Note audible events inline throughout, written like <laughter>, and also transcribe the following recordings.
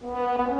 Good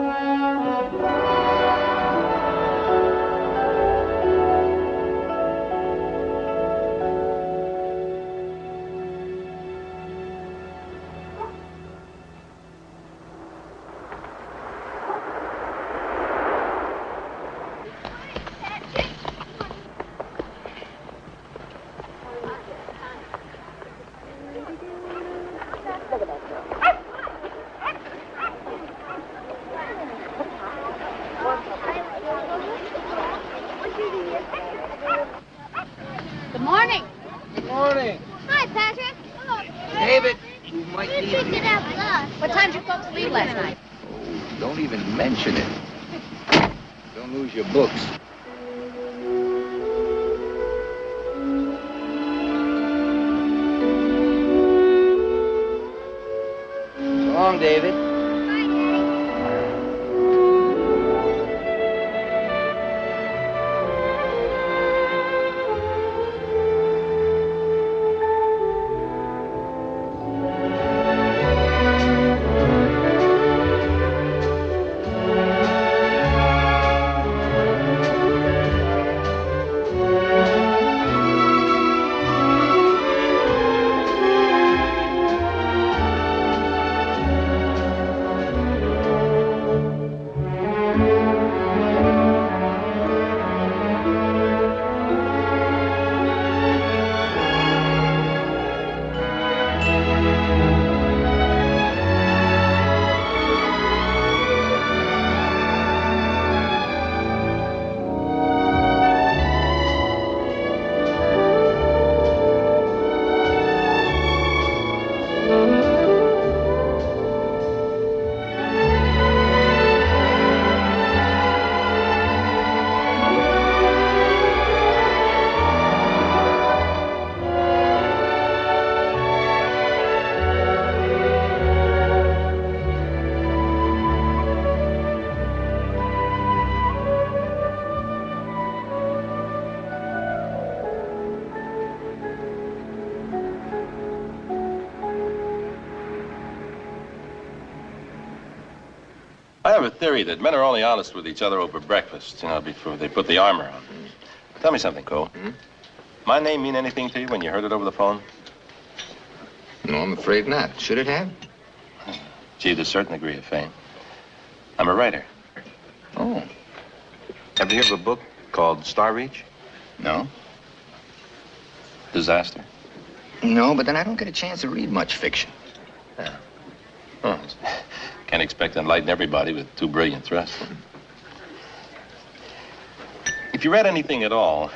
theory that men are only honest with each other over breakfast, you know, before they put the armor on. Tell me something, Coe. Hmm? My name mean anything to you when you heard it over the phone? No, I'm afraid not. Should it have? Achieved a certain degree of fame. I'm a writer. Oh, Have you Ever hear of a book called Star Reach? no. Disaster. No, but then I don't get a chance to read much fiction. Can't expect to enlighten everybody with two brilliant thrusts. If you read anything at all,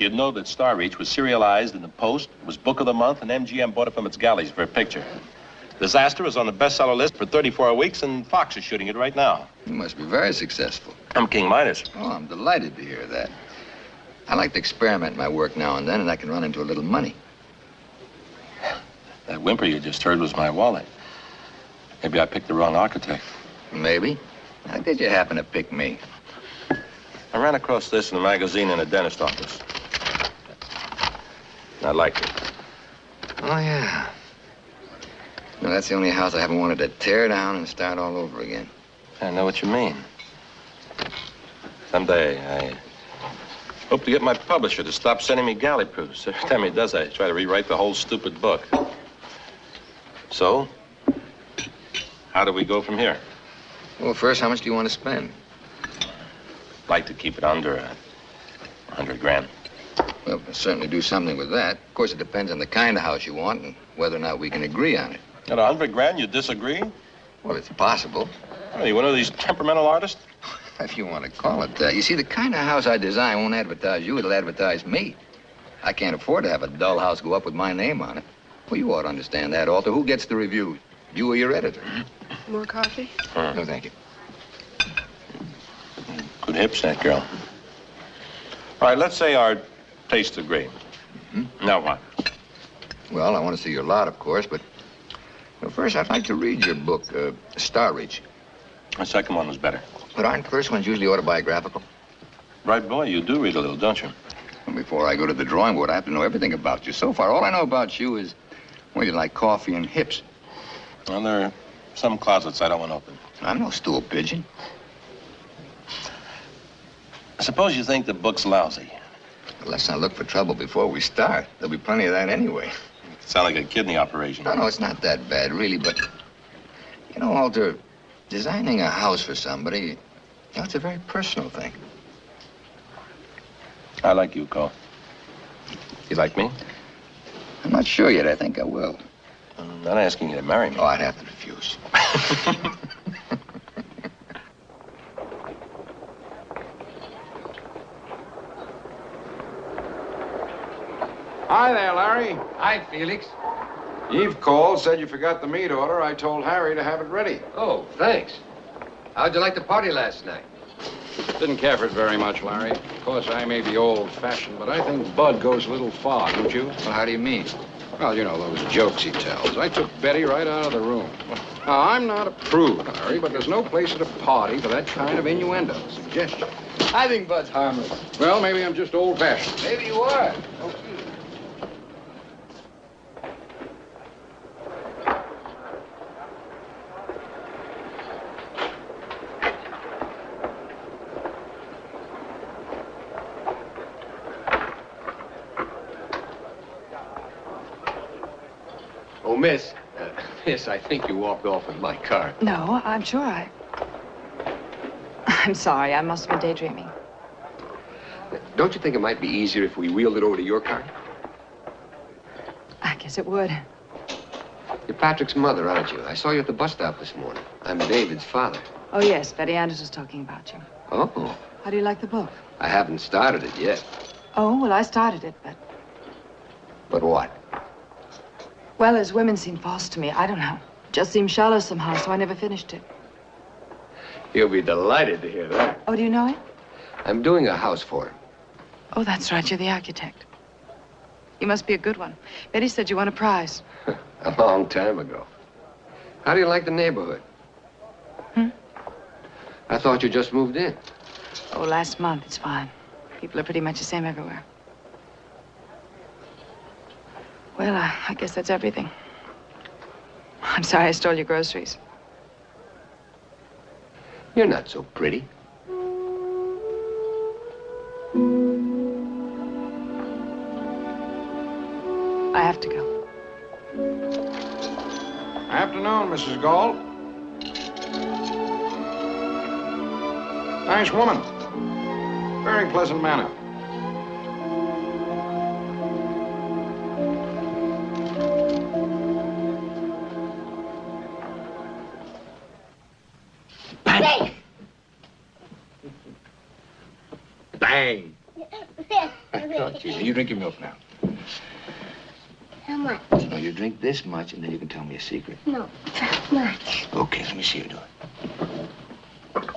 you'd know that Star Reach was serialized in the Post, was Book of the Month, and MGM bought it from its galleys for a picture. Disaster was on the bestseller list for 34 weeks, and Fox is shooting it right now. You must be very successful. I'm King Midas. Oh, I'm delighted to hear that. I like to experiment in my work now and then, and I can run into a little money. That whimper you just heard was my wallet. Maybe I picked the wrong architect. Maybe. How did you happen to pick me? I ran across this in a magazine in a dentist office. I liked it. Oh, yeah. No, that's the only house I haven't wanted to tear down and start all over again. I know what you mean. Someday, I hope to get my publisher to stop sending me galley proofs. Every time he does, I try to rewrite the whole stupid book. So, how do we go from here? Well, first, how much do you want to spend? I'd Like to keep it under a hundred grand. Well, we'll certainly do something with that. Of course, it depends on the kind of house you want and whether or not we can agree on it. At a hundred grand, you disagree? Well, it's possible, Are you one of these temperamental artists? <laughs> if you want to call it that. You see, the kind of house I design won't advertise you, it'll advertise me. I can't afford to have a dull house go up with my name on it. Well, you ought to understand that, Altar. Who gets the reviews? You or your editor? More coffee? No, thank you. Good hips, that girl. All right, let's say our tastes agree. Now what? Well, I want to see your lot, of course, but well, first, I'd like to read your book, uh, Star Reach. The second one was better. But aren't first ones usually autobiographical? Right, boy, you do read a little, don't you? And before I go to the drawing board, I have to know everything about you. So far, all I know about you is, well, you like coffee and hips. Well, they're Some closets I don't want open. I'm no stool pigeon. Suppose you think the book's lousy. Let's not look for trouble before we start. There'll be plenty of that anyway. Sound like a kidney operation. No, no, it's not that bad, really, but... You know, Walter, designing a house for somebody, you know, it's a very personal thing. I like you, Coe. You like me? I'm not sure yet. I think I will. I'm not asking you to marry me. Oh, I'd have to refuse. <laughs> Hi there, Larry. Hi, Felix. Eve called, said you forgot the meat order. I told Harry to have it ready. Oh, thanks. How'd you like the party last night? Didn't care for it very much, Larry. Of course, I may be old-fashioned, but I think Bud goes a little far, don't you? Well, how do you mean? Well, you know, those jokes he tells. I took Betty right out of the room. Now, I'm not a prude, Harry, but there's no place at a party for that kind of innuendo, suggestion. I think Bud's harmless. Well, maybe I'm just old-fashioned. Maybe you are. Miss. Uh, miss, I think you walked off with my car. No, I'm sure I. I'm sorry. I must have been daydreaming. Don't you think it might be easier if we wheeled it over to your car? I guess it would. You're Patrick's mother, aren't you? I saw you at the bus stop this morning. I'm David's father. Oh, yes. Betty Anders was talking about you. Oh, How do you like the book? I haven't started it yet. Oh, well, I started it, but, But what? Well, his women seem false to me. I don't know. Just seemed shallow somehow, so I never finished it. He'll be delighted to hear that. Oh, do you know him? I'm doing a house for him. Oh, that's right. You're the architect. You must be a good one. Betty said you won a prize. <laughs> A long time ago. How do you like the neighborhood? Hmm? I thought you just moved in. Oh, last month. It's fine. People are pretty much the same everywhere. Well, I, I guess that's everything. I'm sorry I stole your groceries. You're not so pretty. I have to go. Afternoon, Mrs. Gault. Nice woman. Very pleasant manner. You, you drink your milk now. How much? No, you drink this much, and then you can tell me a secret. No, that much. Okay, let me see you do it.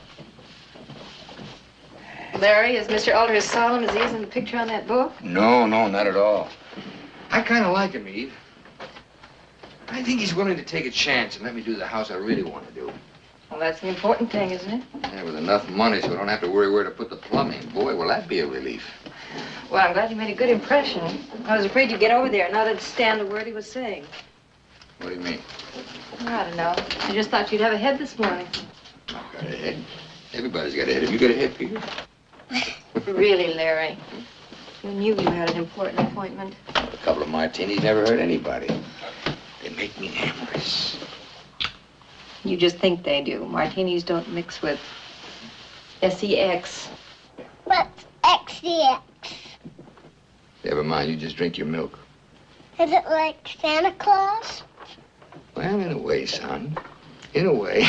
Larry, is Mr. Altar as solemn as he is in the picture on that book? No, no, not at all. I kind of like him, Eve. I think he's willing to take a chance and let me do the house I really want to do. Well, that's the important thing, isn't it? Yeah, with enough money so I don't have to worry where to put the plumbing. Boy, will that be a relief. Well, I'm glad you made a good impression. I was afraid you'd get over there and not understand a word he was saying. What do you mean? I don't know. I just thought you'd have a head this morning. I've got a head. Everybody's got a head. Have you got a head, Peter? <laughs> Really, Larry? You knew you had an important appointment. A couple of martinis never hurt anybody. They make me amorous. You just think they do. Martinis don't mix with sex. What's XDX? Never mind, you just drink your milk. Is it like Santa Claus? Well, in a way, son. In a way.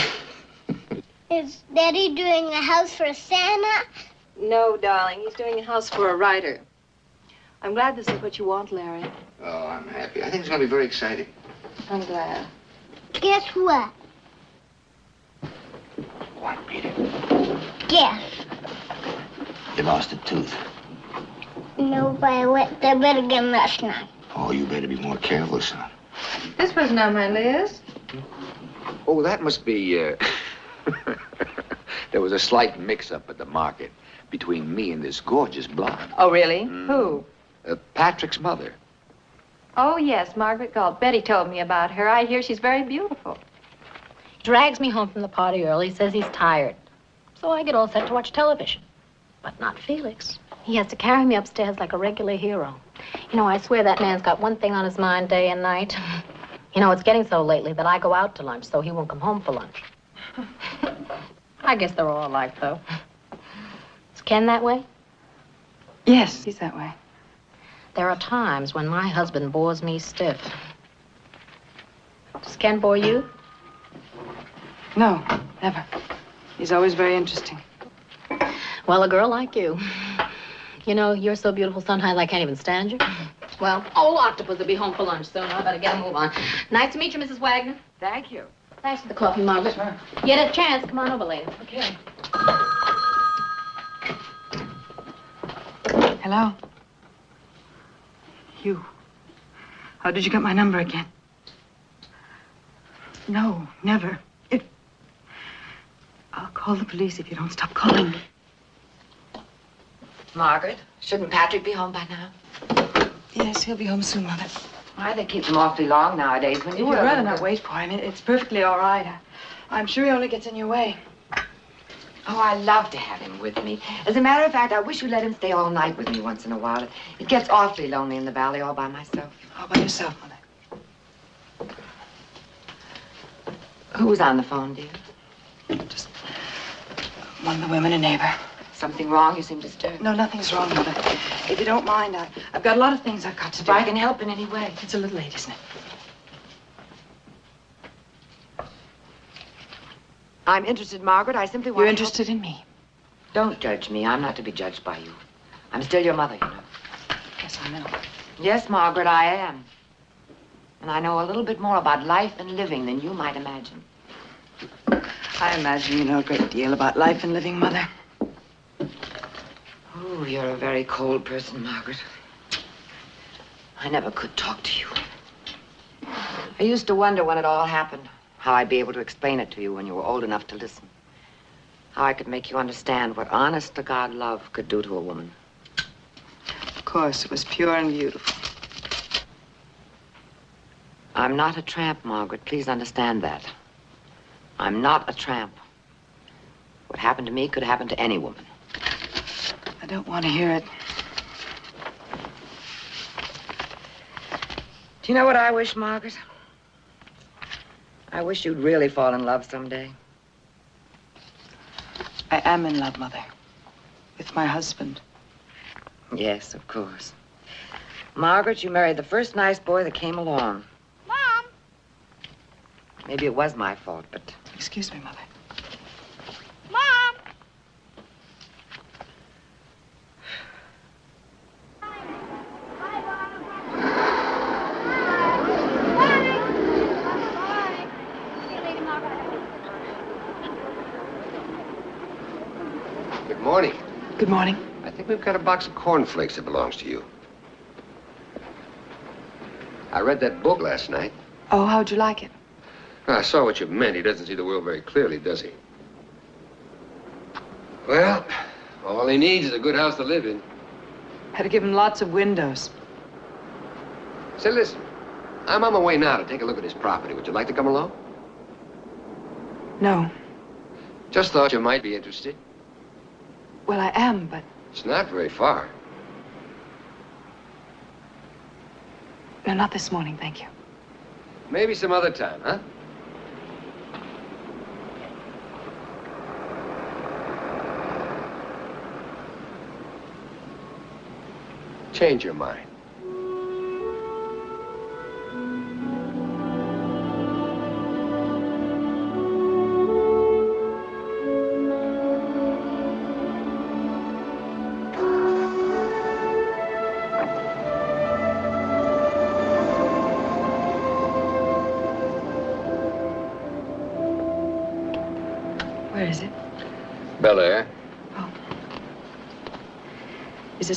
<laughs> Is Daddy doing a house for Santa? No, darling. He's doing a house for a writer. I'm glad this is what you want, Larry. Oh, I'm happy. I think it's going to be very exciting. I'm glad. Guess what? What, Peter? Guess. You lost a tooth. No, but I went to bed again last night. Oh, you better be more careful, son. This wasn't on my list. Oh, that must be, uh... <laughs> there was a slight mix-up at the market between me and this gorgeous blonde. Oh, really? Mm. Who? Uh, Patrick's mother. Oh, yes, Margaret Gault. Betty told me about her. I hear she's very beautiful. Drags me home from the party early, says he's tired. So I get all set to watch television. But not Felix. He has to carry me upstairs like a regular hero. You know, I swear that man's got one thing on his mind day and night. <laughs> You know, it's getting so lately that I go out to lunch so he won't come home for lunch. <laughs> I guess they're all alike, though. Is Ken that way? Yes, he's that way. There are times when my husband bores me stiff. Does Ken bore you? No, never. He's always very interesting. Well, a girl like you. You know, you're so beautiful sometimes I can't even stand you. <clears throat> Well, old Octopus will be home for lunch soon. I better get a move on. Nice to meet you, Mrs. Wagner. Thank you. Thanks for the coffee, Margaret. Sure. Get a chance. Come on over later. Okay. Hello? You. How did you get my number again? No, never. It. I'll call the police if you don't stop calling me. Margaret, shouldn't Patrick be home by now? Yes, he'll be home soon, Mother. Why, they keep them awfully long nowadays. When you you'd rather not wait for him, it's perfectly all right. I, I'm sure he only gets in your way. Oh, I love to have him with me. As a matter of fact, I wish you'd let him stay all night with me once in a while. It, it gets awfully lonely in the valley all by myself. All by yourself, Mother. Who was on the phone, dear? Just one of the women, a neighbor. Something wrong? You seem disturbed. No, nothing's wrong, Mother. If you don't mind, I, I've got a lot of things I've got to do. If. I can help in any way. It's a little late, isn't it? I'm interested, Margaret. I simply want You're interested in me? Don't judge me. I'm not to be judged by you. I'm still your mother, you know. Yes, I know. Yes, Margaret, I am. And I know a little bit more about life and living than you might imagine. I imagine you know a great deal about life and living, Mother. Oh, you're a very cold person, Margaret. I never could talk to you. I used to wonder when it all happened, how I'd be able to explain it to you when you were old enough to listen. How I could make you understand what honest to God love could do to a woman. Of course, it was pure and beautiful. I'm not a tramp, Margaret. Please understand that. I'm not a tramp. What happened to me could happen to any woman. I don't want to hear it. Do you know what I wish, Margaret? I wish you'd really fall in love someday. I am in love, Mother. With my husband. Yes, of course. Margaret, you married the first nice boy that came along. Mom, Maybe it was my fault, but Excuse me, Mother. Mom. Good morning. Good morning. I think we've got a box of cornflakes that belongs to you. I read that book last night. Oh, how'd you like it? I saw what you meant. He doesn't see the world very clearly, does he? Well, all he needs is a good house to live in. Had to give him lots of windows. Say, listen, I'm on my way now to take a look at his property. Would you like to come along? No. Just thought you might be interested. Well, I am, but It's not very far. no, not this morning, thank you. Maybe some other time, huh? Change your mind.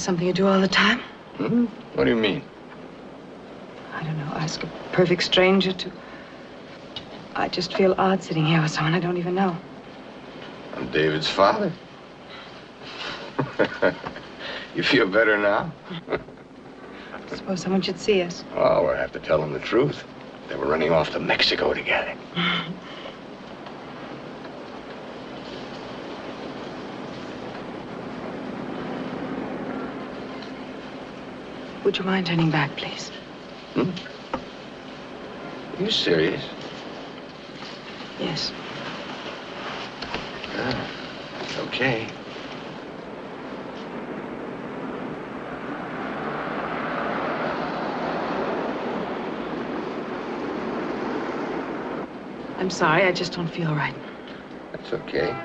This something you do all the time? Hmm? What do you mean? I don't know. Ask a perfect stranger to. I just feel odd sitting here with someone I don't even know. I'm David's father. <laughs> you feel better now? I Suppose someone should see us. Oh, we'll have to tell them the truth. They were running off to Mexico together. <laughs> Would you mind turning back, please? Hmm? Are You serious? Yes. Ah, okay. I'm sorry, I just don't feel right. That's okay.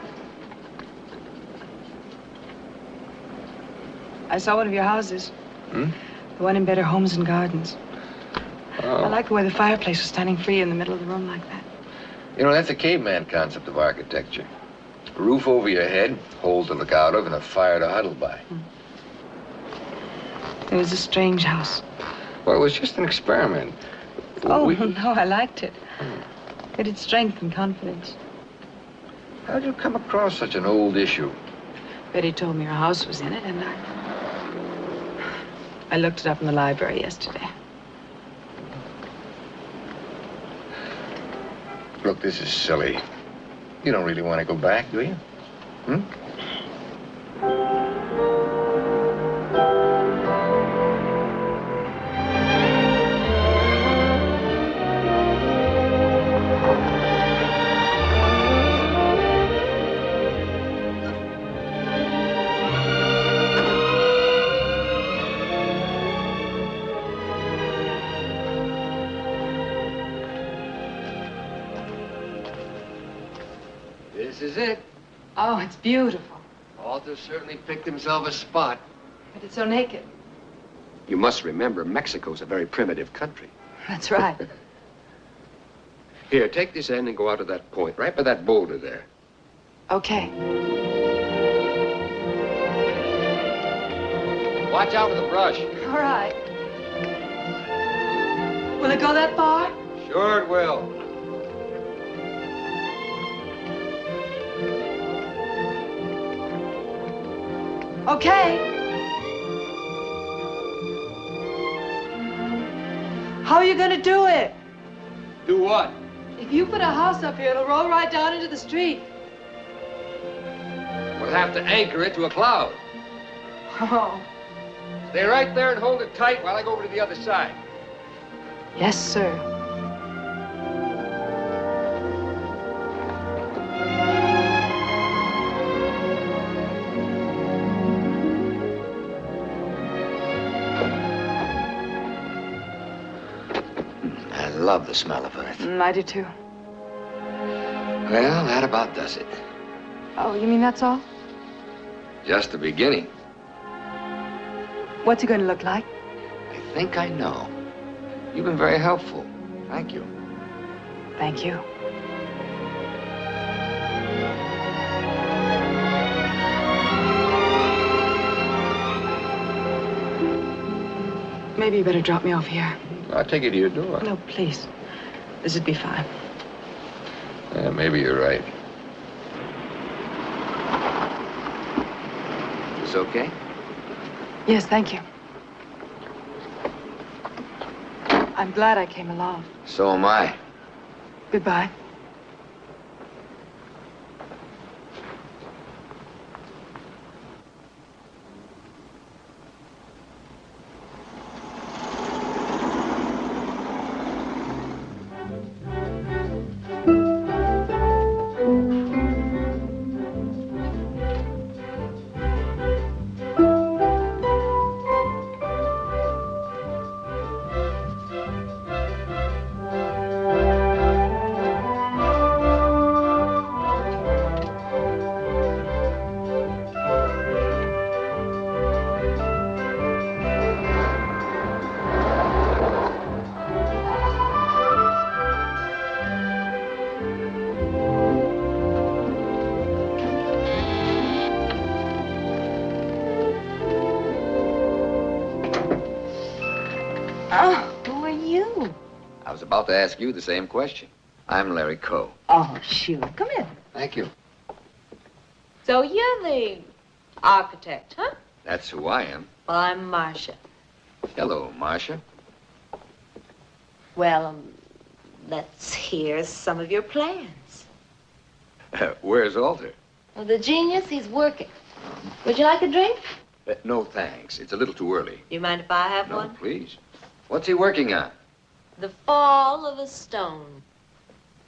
I saw one of your houses. Hmm? The one in Better Homes and Gardens. I Oh. like the way the fireplace was standing free in the middle of the room like that. You know, that's a caveman concept of architecture. A roof over your head, hole to look out of, and a fire to huddle by. Hmm. It was a strange house. Well, it was just an experiment. Oh, We- <laughs> no, I liked it. It had strength and confidence. How'd you come across such an old issue? Betty told me her house was in it, and I. I looked it up in the library yesterday. Look, this is silly. You don't really want to go back, do you? Hmm? Certainly picked himself a spot. But it's so naked. You must remember, Mexico's a very primitive country. That's right. <laughs> Here, take this end and go out to that point, right by that boulder there. Okay. Watch out for the brush. All right. Will it go that far? Sure it will. Okay. How are you gonna do it? Do what? If you put a house up here, it'll roll right down into the street. We'll have to anchor it to a cloud. Oh. Stay right there and hold it tight while I go over to the other side. Yes, sir. Love the smell of earth. Mm, I do too. Well, that about does it. Oh, you mean that's all? Just the beginning. What's it going to look like? I think I know. You've been very helpful. Thank you. Thank you. Maybe you better drop me off here. I'll take you to your door. No, please. This would be fine. Yeah, maybe you're right. Is this okay? Yes, thank you. I'm glad I came along. So am I. Goodbye. About to ask you the same question. I'm Larry Coe. Oh, sure. Come in. Thank you. So you're the architect, huh? That's who I am. Well, I'm Marcia. Hello, Marcia. Well, um, let's hear some of your plans. Where's Altar? Well, the genius, he's working. Would you like a drink? Uh, no, thanks. It's a little too early. You mind if I have No, one? please. What's he working on? The Fall of a Stone.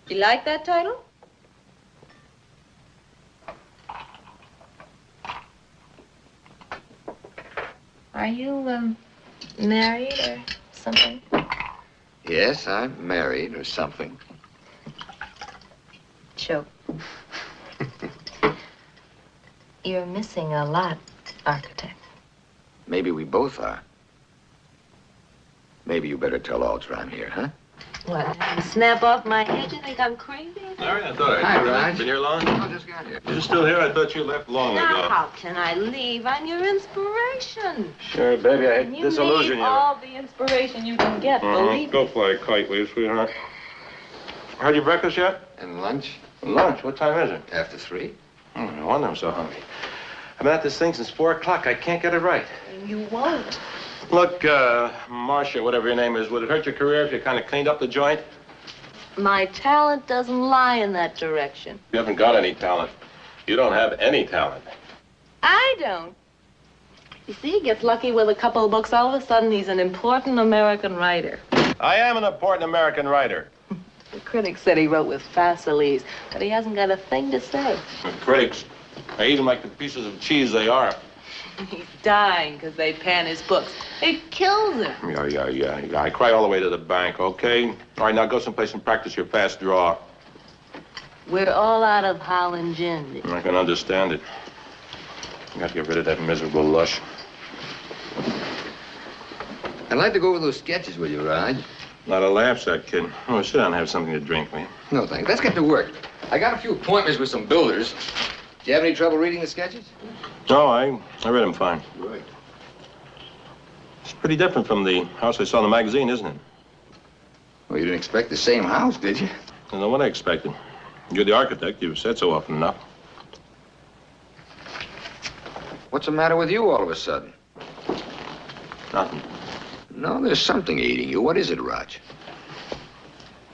You like that title? Are you, um, married or something? Yes, I'm married or something. Joke. <laughs> You're missing a lot, architect. Maybe we both are. Maybe you better tell Altar I'm here, huh? What? Snap off my head? You think I'm crazy? Larry, I thought I Hi, Raj. Been here long? I just got here. You're still here? I thought you left long Now, ago. how can I leave? I'm your inspiration. Sure, baby, I had And to you disillusion need you. all the inspiration you can get, Uh-huh. believe me. Go fly a kite, will you, sweetheart? Had your breakfast yet? And lunch? Lunch? What time is it? After three? Oh, no wonder I'm so hungry. I've been at this thing since 4 o'clock. I can't get it right. You won't. Look, uh, Marcia, whatever your name is, would it hurt your career if you kind of cleaned up the joint? My talent doesn't lie in that direction. You haven't got any talent. You don't have any talent. I don't. You see, he gets lucky with a couple of books. All of a sudden, he's an important American writer. I am an important American writer. <laughs> The critics said he wrote with facilities, but he hasn't got a thing to say. The critics, they eat them like the pieces of cheese they are. He's dying because they pan his books. It kills him. Yeah, yeah, yeah, yeah. I cry all the way to the bank, okay? All right, now go someplace and practice your fast draw. We're all out of Holland gin. I can understand it. You got to get rid of that miserable lush. I'd like to go over those sketches with you, Raj. Not a laugh, that kid. Oh, sit down and have something to drink, will you? No, thanks. Let's get to work. I got a few appointments with some builders. Do you have any trouble reading the sketches? No, I, I read them fine. Good. It's pretty different from the house I saw in the magazine, isn't it? Well, you didn't expect the same house, did you? I don't know what I expected. You're the architect. You've said so often enough. What's the matter with you all of a sudden? Nothing. No, there's something eating you. What is it, Raj?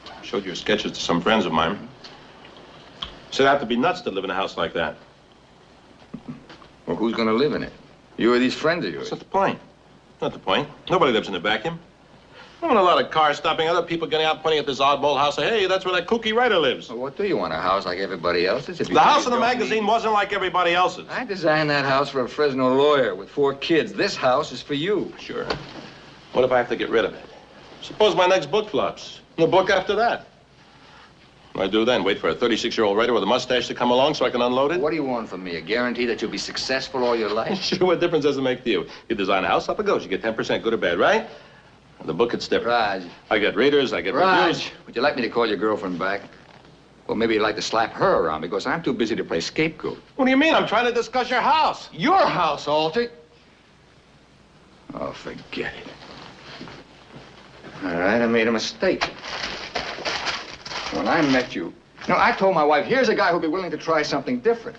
I showed your sketches to some friends of mine. Said I have to be nuts to live in a house like that. Well, who's going to live in it? You or these friends of yours? That's the point. Not the point. Nobody lives in a vacuum. I want a lot of cars stopping, other people getting out pointing at this oddball house. Say, hey, that's where that kooky writer lives. Well, what do you want? A house like everybody else's? The house in the magazine need- wasn't like everybody else's. I designed that house for a Fresno lawyer with four kids. This house is for you. Sure. What if I have to get rid of it? Suppose my next book flops. And the book after that. What do I do then? Wait for a 36-year-old writer with a mustache to come along so I can unload it? What do you want from me? A guarantee that you'll be successful all your life? <laughs> Sure, what difference does it make to you? You design a house, up it goes. You get 10%, good or bad, right? The book, it's different. Raj. I get readers, I get Raj, reviews. would you like me to call your girlfriend back? Well, maybe you'd like to slap her around because I'm too busy to play scapegoat. What do you mean? I'm trying to discuss your house. Your house, Altar. Oh, forget it. All right, I made a mistake. When I met you, no, I told my wife, here's a guy who'll be willing to try something different.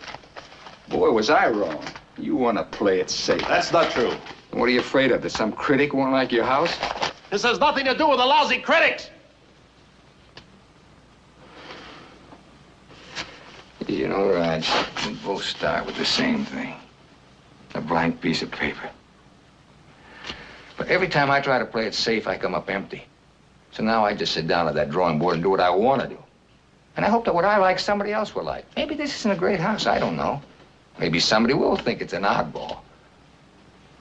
Boy, was I wrong. You want to play it safe. That's not true. What are you afraid of? That some critic won't like your house? This has nothing to do with the lousy critics. You know, Raj, we both start with the same thing. A blank piece of paper. But every time I try to play it safe, I come up empty. So now I just sit down at that drawing board and do what I want to do. And I hope that what I like, somebody else will like. Maybe this isn't a great house. I don't know. Maybe somebody will think it's an oddball.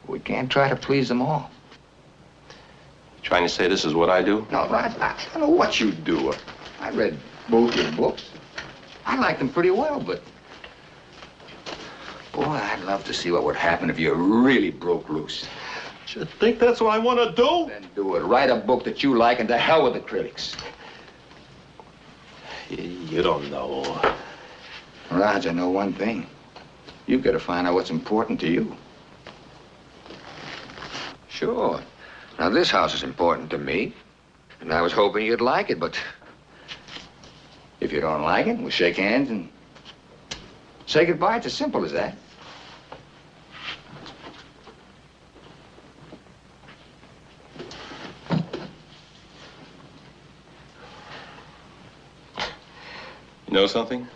We can't try to please them all. Trying to say this is what I do? No, Raj, I don't know what you do. I read both your books. I like them pretty well, but... Boy, I'd love to see what would happen if you really broke loose. You think that's what I want to do? Then do it. Write a book that you like, and to hell with the critics. You don't know. Raj, I know one thing. You've got to find out what's important to you. Sure. Now, this house is important to me, and I was hoping you'd like it, but if you don't like it, we'll shake hands and say goodbye. It's as simple as that. Know something?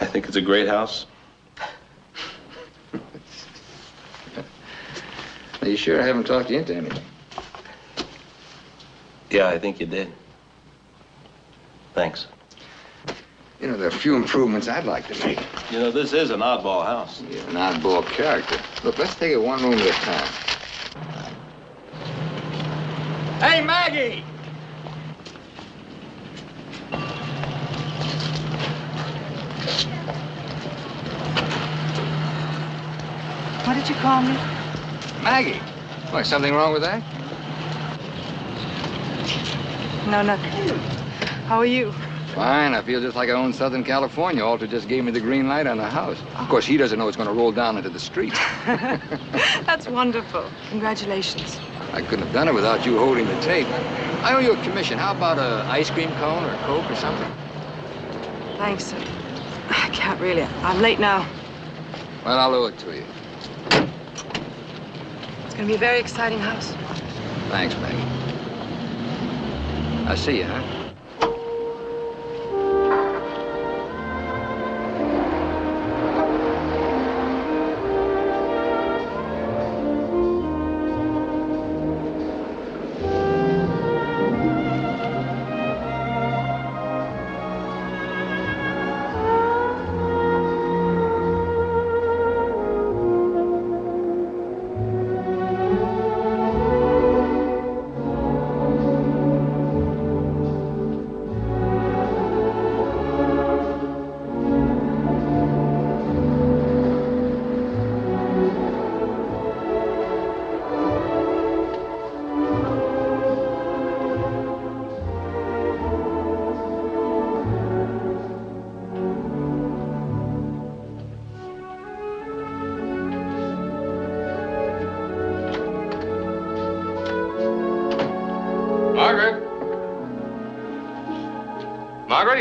I think it's a great house. Are you sure I haven't talked you into anything? Yeah, I think you did. Thanks. You know, there are a few improvements I'd like to make. You know, this is an oddball house. You're an oddball character. Look, let's take it one room at a time. Hey, Maggie! What did you call me? Maggie! Why, something wrong with that? No, nothing. How are you? Fine. I feel just like I own Southern California. Altar just gave me the green light on the house. Of course, he doesn't know it's going to roll down into the street. <laughs> That's wonderful. Congratulations. I couldn't have done it without you holding the tape. I owe you a commission. How about a ice cream cone or a Coke or something? Thanks. sir. I can't really. I'm late now. Well, I'll owe it to you. It's going to be a very exciting house. Thanks, Maggie. I see you, huh?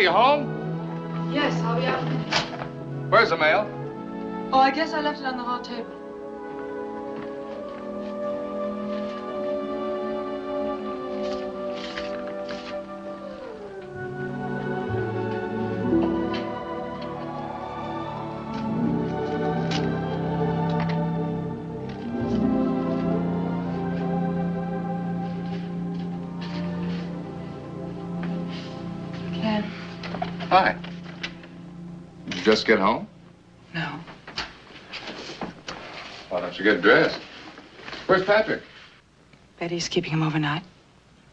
Margaret, just get home? No. Why don't you get dressed? Where's Patrick? Betty's keeping him overnight.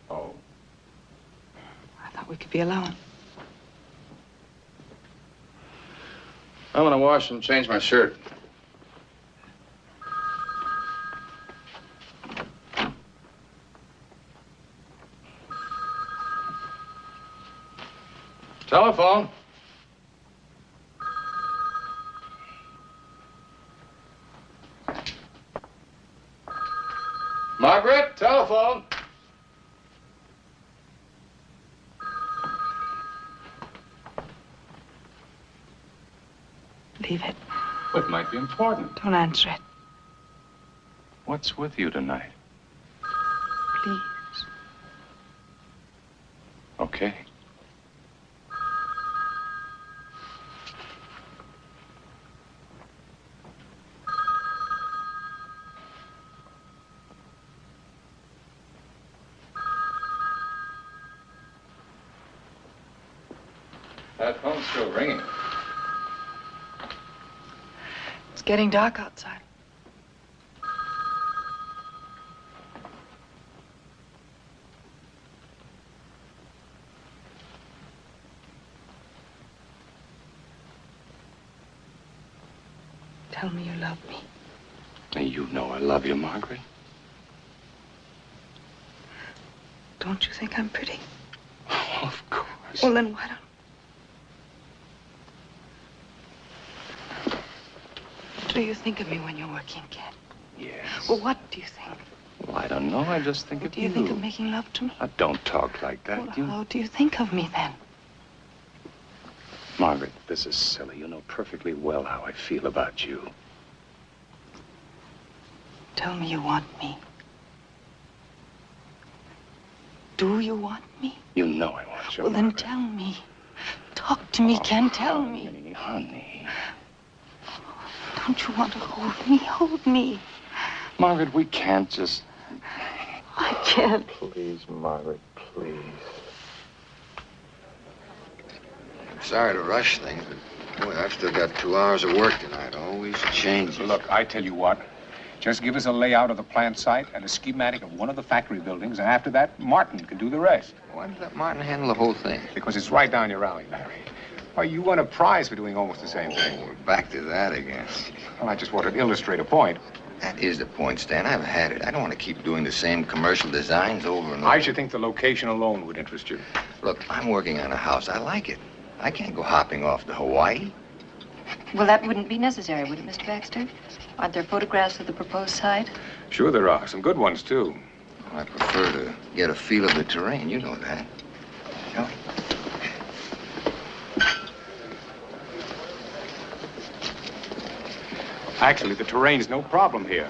Oh. I thought we could be alone. I'm gonna wash and change my shirt. Telephone. Margaret, telephone. Leave it. It might be important. Don't answer it, What's with you tonight? please. Okay. That phone's still ringing. It's getting dark outside. Tell me you love me. You know I love you, Margaret. Don't you think I'm pretty? Of course. Well, then why don't... do you think of me when you're working, Ken? Yes. Well, what do you think? Well, I don't know. I just think What of you. do you think of making love to me? Now, don't talk like that. Well, you... how do you think of me then? Margaret, this is silly. You know perfectly well how I feel about you. Tell me you want me. Do you want me? You know I want you. well, then tell me. Talk to me, oh, Ken. Tell me. Honey. Don't you want to hold me? Hold me. Margaret, we can't just. I can't. Please, Margaret, please. Sorry to rush things, but boy, I've still got two hours of work tonight. Always changes. Look, I tell you what. Just give us a layout of the plant site and a schematic of one of the factory buildings, and after that, Martin can do the rest. Why don't you let Martin handle the whole thing? Because it's right down your alley, Larry. Why, you won a prize for doing almost the same thing. Oh, we're back to that again. Well, I just wanted to illustrate a point. That is the point, Stan. I've had it. I don't want to keep doing the same commercial designs over and over. I should think the location alone would interest you. Look, I'm working on a house. I like it. I can't go hopping off to Hawaii. Well, that wouldn't be necessary, would it, Mr. Baxter? Aren't there photographs of the proposed site? Sure there are. Some good ones, too. I prefer to get a feel of the terrain. You know that. Actually, the terrain's no problem here.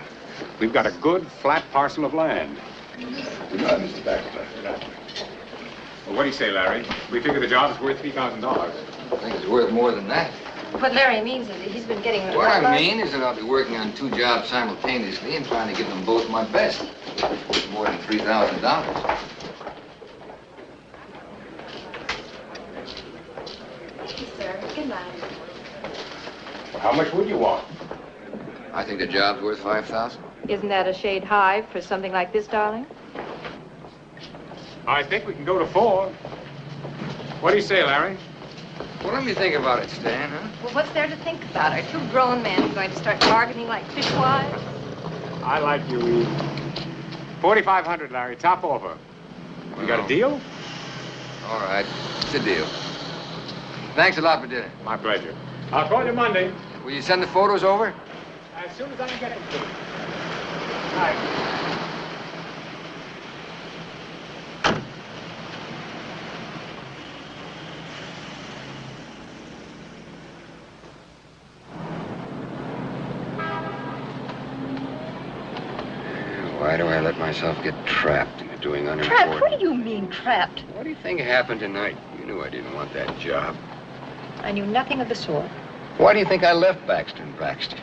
We've got a good, flat parcel of land. Good night, Mr. Baxter. Well, what do you say, Larry? We figure the job's worth $3,000. I think it's worth more than that. What Larry means is that he's been getting... What I mean is that I'll be working on two jobs simultaneously and trying to give them both my best. It's more than $3,000. Sir, good night. Well, how much would you want? I think the job's worth 5000 Isn't that a shade high for something like this, darling? I think we can go to four. What do you say, Larry? Well, let me think about it, Stan, huh? Well, what's there to think about? Are two grown men going to start bargaining like fishwives? I like you, Eve. 4500 Larry. Top offer. You got a deal? All right. It's a deal. Thanks a lot for dinner. My pleasure. I'll call you Monday. Will you send the photos over? As soon as I can get them to you. Night. Why do I let myself get trapped into doing Trapped? What do you mean, trapped? What do you think happened tonight? You knew I didn't want that job. I knew nothing of the sort. Why do you think I left Baxter and Baxter?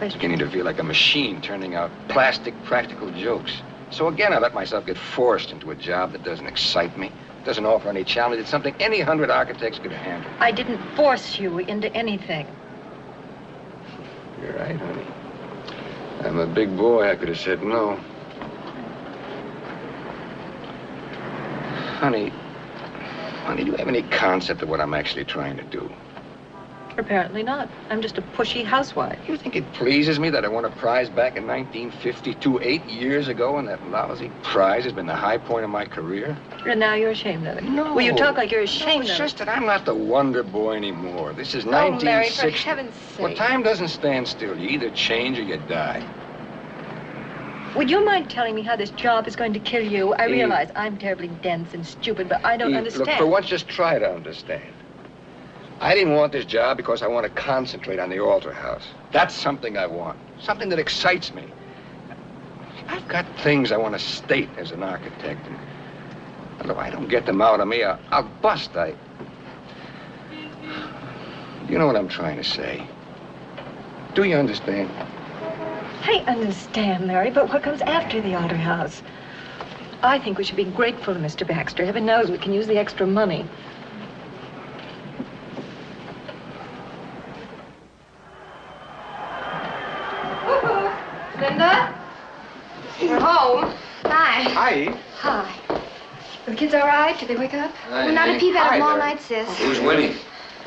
Beginning to feel like a machine turning out plastic, practical jokes. So again, I let myself get forced into a job that doesn't excite me, doesn't offer any challenge. It's something any hundred architects could handle. I didn't force you into anything. You're right, honey. I'm a big boy. I could have said no. Honey, honey, do you have any concept of what I'm actually trying to do? Apparently not. I'm just a pushy housewife. You think it pleases me that I won a prize back in 1952, eight years ago, and that lousy prize has been the high point of my career? And now you're ashamed of it. No. Well, you talk like you're ashamed No, it's just that I'm not the wonder boy anymore. This is Oh, Larry, for 1960. heaven's Well, time doesn't stand still. You either change or you die. Would you mind telling me how this job is going to kill you? I Eve. realize I'm terribly dense and stupid, but I don't Eve, understand. Look, for once, just try to understand. I didn't want this job because I want to concentrate on the altar house. That's something I want. Something that excites me. I've got things I want to state as an architect. And if I don't get them out of me, I'll, I'll bust. I. You know what I'm trying to say. Do you understand? I understand, Larry, but what comes after the Altar House? I think we should be grateful to Mr. Baxter. Heaven knows we can use the extra money. Hi. Hi. Hi. Are the kids all right? Did they wake up? Hi, We're not a peep out Hi them all night, sis. Who's winning?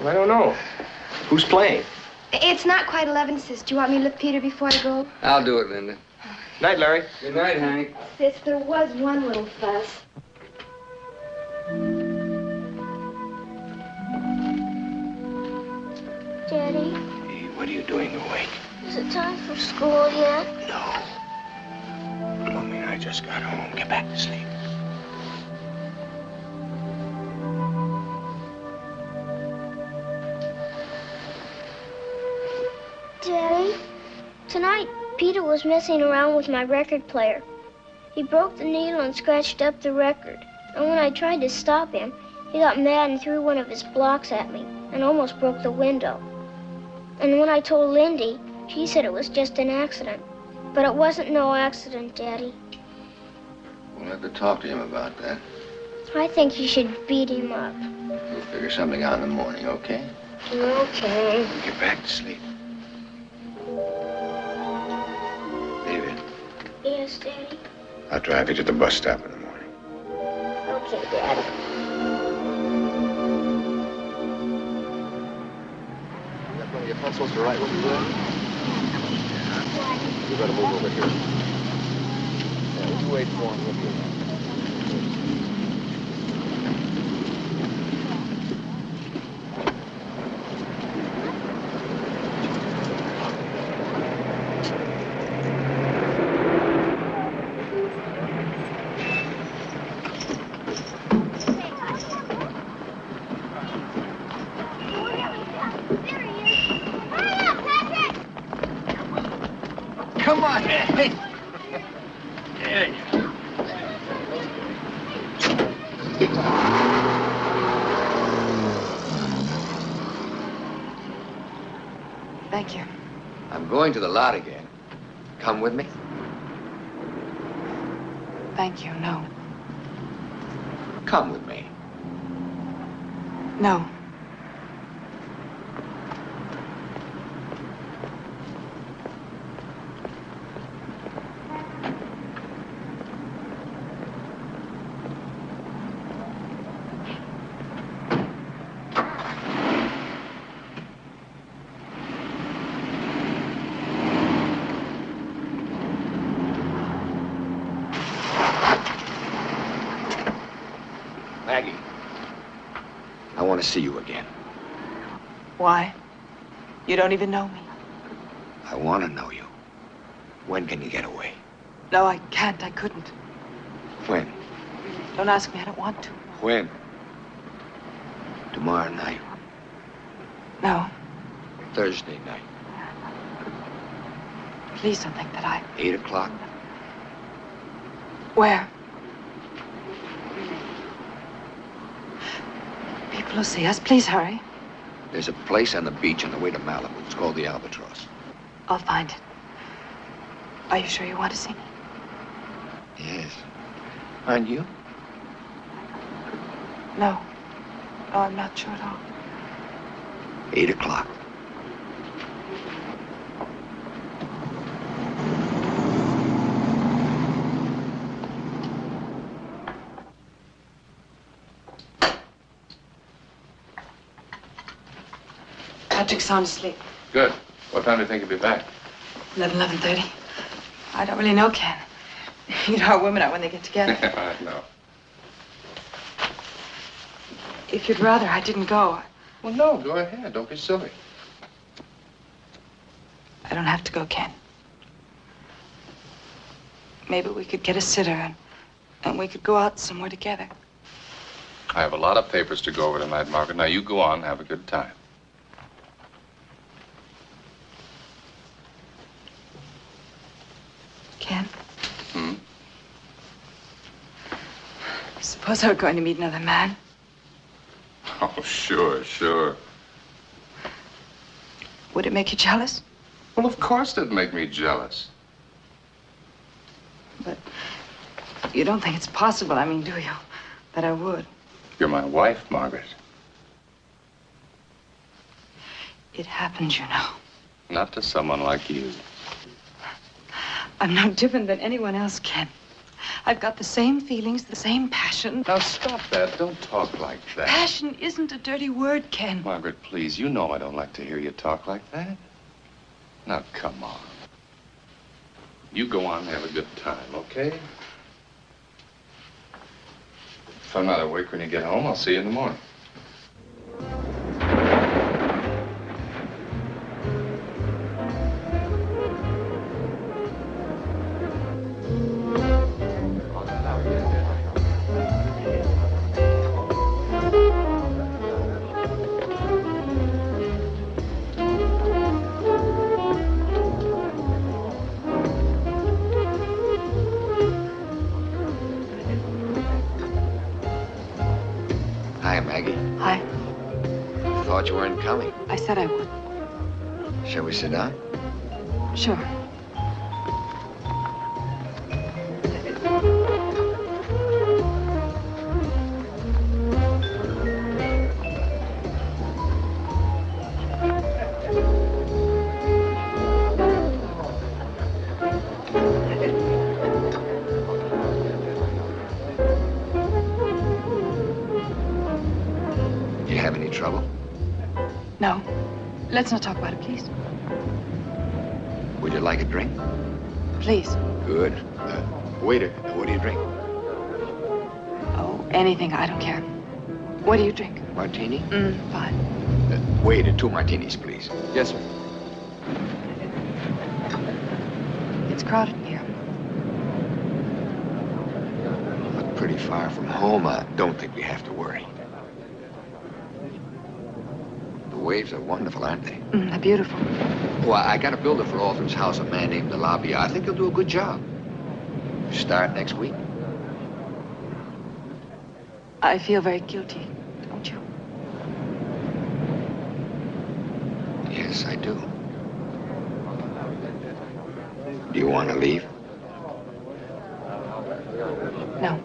I don't know. Who's playing? It's not quite 11, sis. Do you want me to lift Peter before I go? I'll do it, Linda. Night, Larry. Good night, Hank. Sis, there was one little fuss. Daddy, Hey, what are you doing awake? is it time for school yet? No. Mommy and I just got home. Get back to sleep. Daddy, tonight Peter was messing around with my record player. He broke the needle and scratched up the record. And when I tried to stop him, he got mad and threw one of his blocks at me and almost broke the window. And when I told Lindy, she said it was just an accident. But it wasn't no accident, Daddy. We'll have to talk to him about that. I think you should beat him up. We'll figure something out in the morning, okay? Okay. Get back to sleep. David, Yes, Daddy. I'll drive you to the bus stop in the morning. Okay, Daddy. One of your pencils to write what you doing? You better move over here. Wait for him. He'll be around. Come on. Hey. Hey. Thank you. I'm going to the lot again. Come with me? Thank you. No. Come with me. No. Maggie, I want to see you again. Why? You don't even know me. I want to know you. When can you get away? No, I can't. I couldn't. When? Don't ask me. I don't want to. When? Tomorrow night. No. Thursday night. Please don't think that I. Eight o'clock. Where? Will see us. Please hurry. There's a place on the beach on the way to Malibu. It's called the Albatross. I'll find it. Are you sure you want to see me? Yes. Aren't you? No. No, I'm not sure at all. Eight o'clock. Sound asleep. Good. What time do you think you'll be back? 11, 11.30. I don't really know, Ken. <laughs> You know how women are when they get together. <laughs> I know. if you'd rather I didn't go, Well, no, go ahead. Don't be silly. I don't have to go, Ken. Maybe we could get a sitter and, and we could go out somewhere together. I have a lot of papers to go over tonight, Margaret. Now, you go on, have a good time. Ken, Hmm? Suppose I were going to meet another man. <laughs> Oh, sure, sure. Would it make you jealous? Well, of course it'd make me jealous. But you don't think it's possible, I mean, do you? That I would. You're my wife, Margaret. It happens, you know. Not to someone like you. I'm no different than anyone else, Ken. I've got the same feelings, the same passion. Now, stop that. Don't talk like that. Passion isn't a dirty word, Ken. Margaret, please, you know I don't like to hear you talk like that. Now, come on. You go on and have a good time, okay? If I'm not awake when you get home, I'll see you in the morning. Let's not talk about it, please. Would you like a drink? Please. Good. Uh, waiter, what do you drink? Oh, anything. I don't care. What do you drink? Martini? Mm, fine. Uh, waiter, two martinis, please. Yes, sir. It's crowded in here. Look pretty far from home. I don't think we have to worry. The waves are wonderful, aren't they? Mm, they're beautiful. Well, I got a builder for Altar's house, a man named DeLabia. I think he'll do a good job. Start next week. I feel very guilty, don't you? Yes, I do. Do you want to leave? No.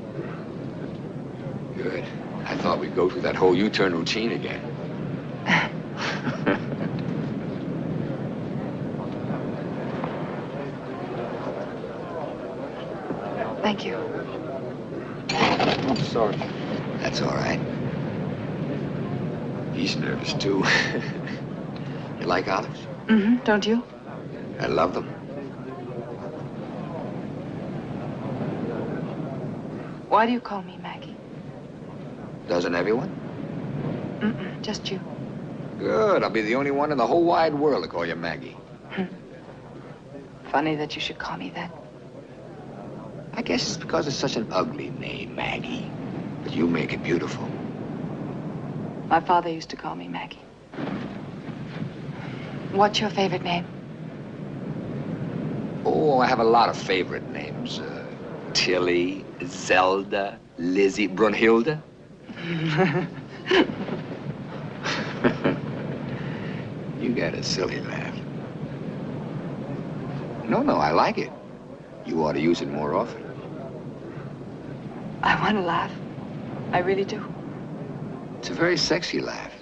Good. I thought we'd go through that whole U-turn routine again. Thank you. I'm sorry. That's all right. He's nervous, too. <laughs> you like olives? Mm-hmm. Don't you? I love them. Why do you call me Maggie? Doesn't everyone? Mm-mm, just you. Good. I'll be the only one in the whole wide world to call you Maggie. Funny that you should call me that. I guess it's because it's such an ugly name, Maggie. But you make it beautiful. My father used to call me Maggie. What's your favorite name? Oh, I have a lot of favorite names. Uh, Tilly, Zelda, Lizzie, Brunhilde. <laughs> you got a silly laugh. No, no, I like it. You ought to use it more often. I want to laugh. I really do. It's a very sexy laugh.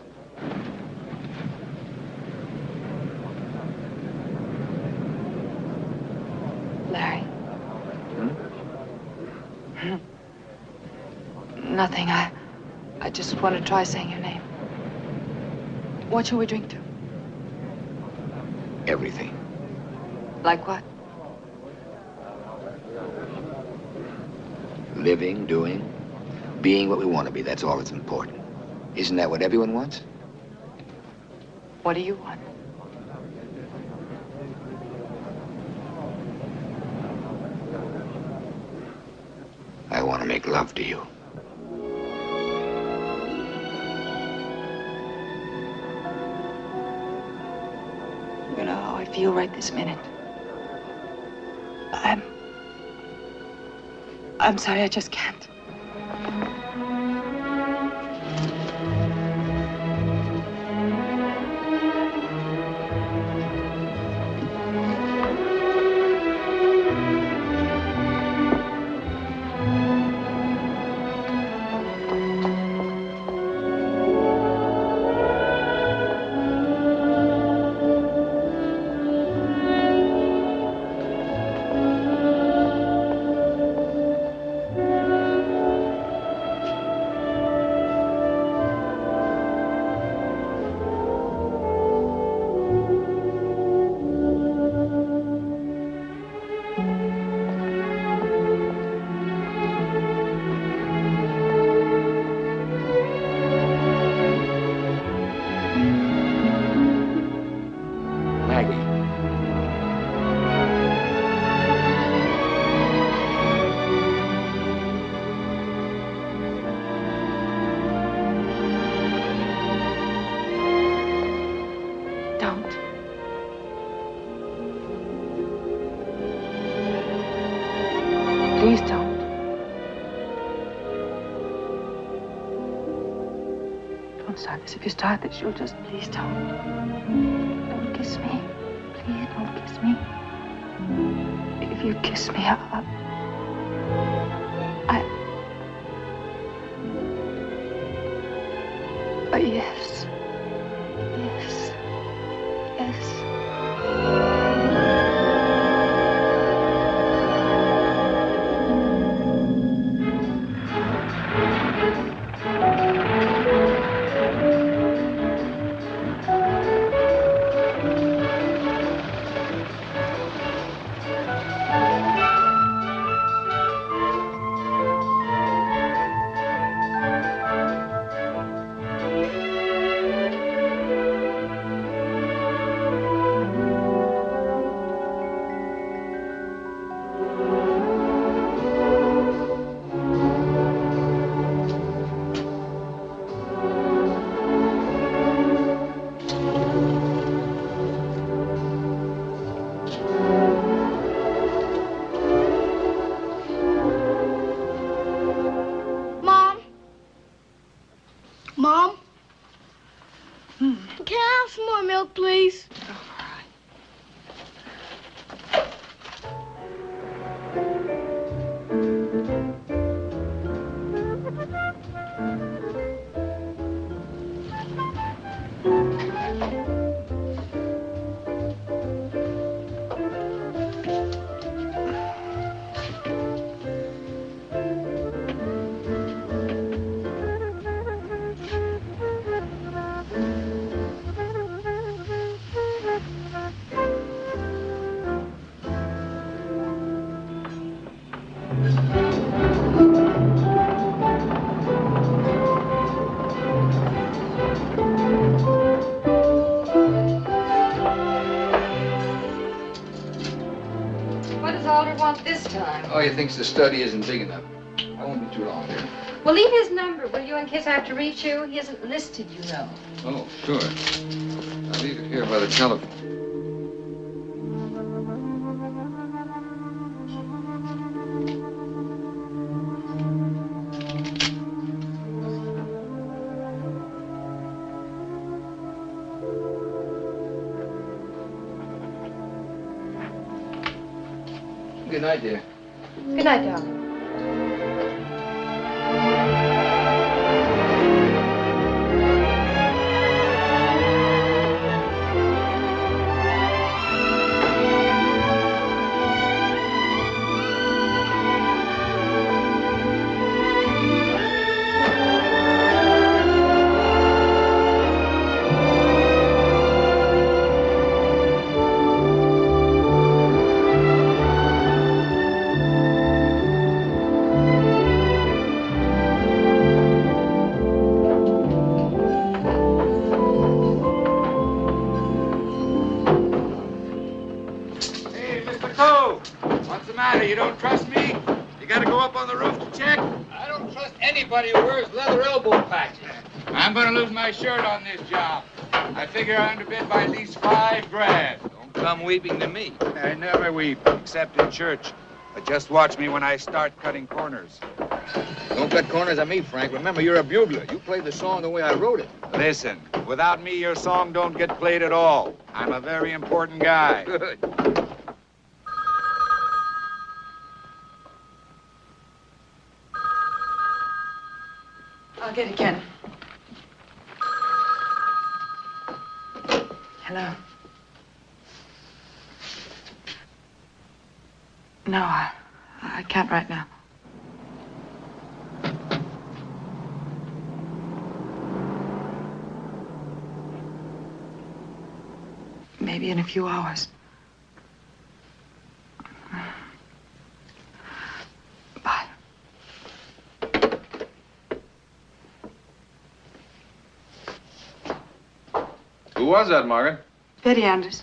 Larry. Hmm? Nothing. I, I just want to try saying your name. What shall we drink to? Everything. Like what? Living, doing, being what we want to be. That's all that's important. Isn't that what everyone wants? What do you want? I want to make love to you. You know how I feel right this minute. I'm sorry, I just can't. If you start this, you'll just please don't. Don't kiss me. Please don't kiss me. If you kiss me, I'll. He thinks the study isn't big enough. I won't be too long there. Well, leave his number, will you, in case I have to reach you? He isn't listed, you know. Oh, sure. I'll leave it here by the telephone. Good night, dear. Good night, darling. My shirt on this job. I figure I underbid by at least five grand. Don't come weeping to me. I never weep, except in church. But just watch me when I start cutting corners. Don't cut corners on me, Frank. Remember, you're a bugler. You played the song the way I wrote it. Listen, without me, your song don't get played at all. I'm a very important guy. <laughs> Good. I'll get it again. Hello. No, I, I can't right now. Maybe in a few hours. Who was that, Margaret? Betty Anders.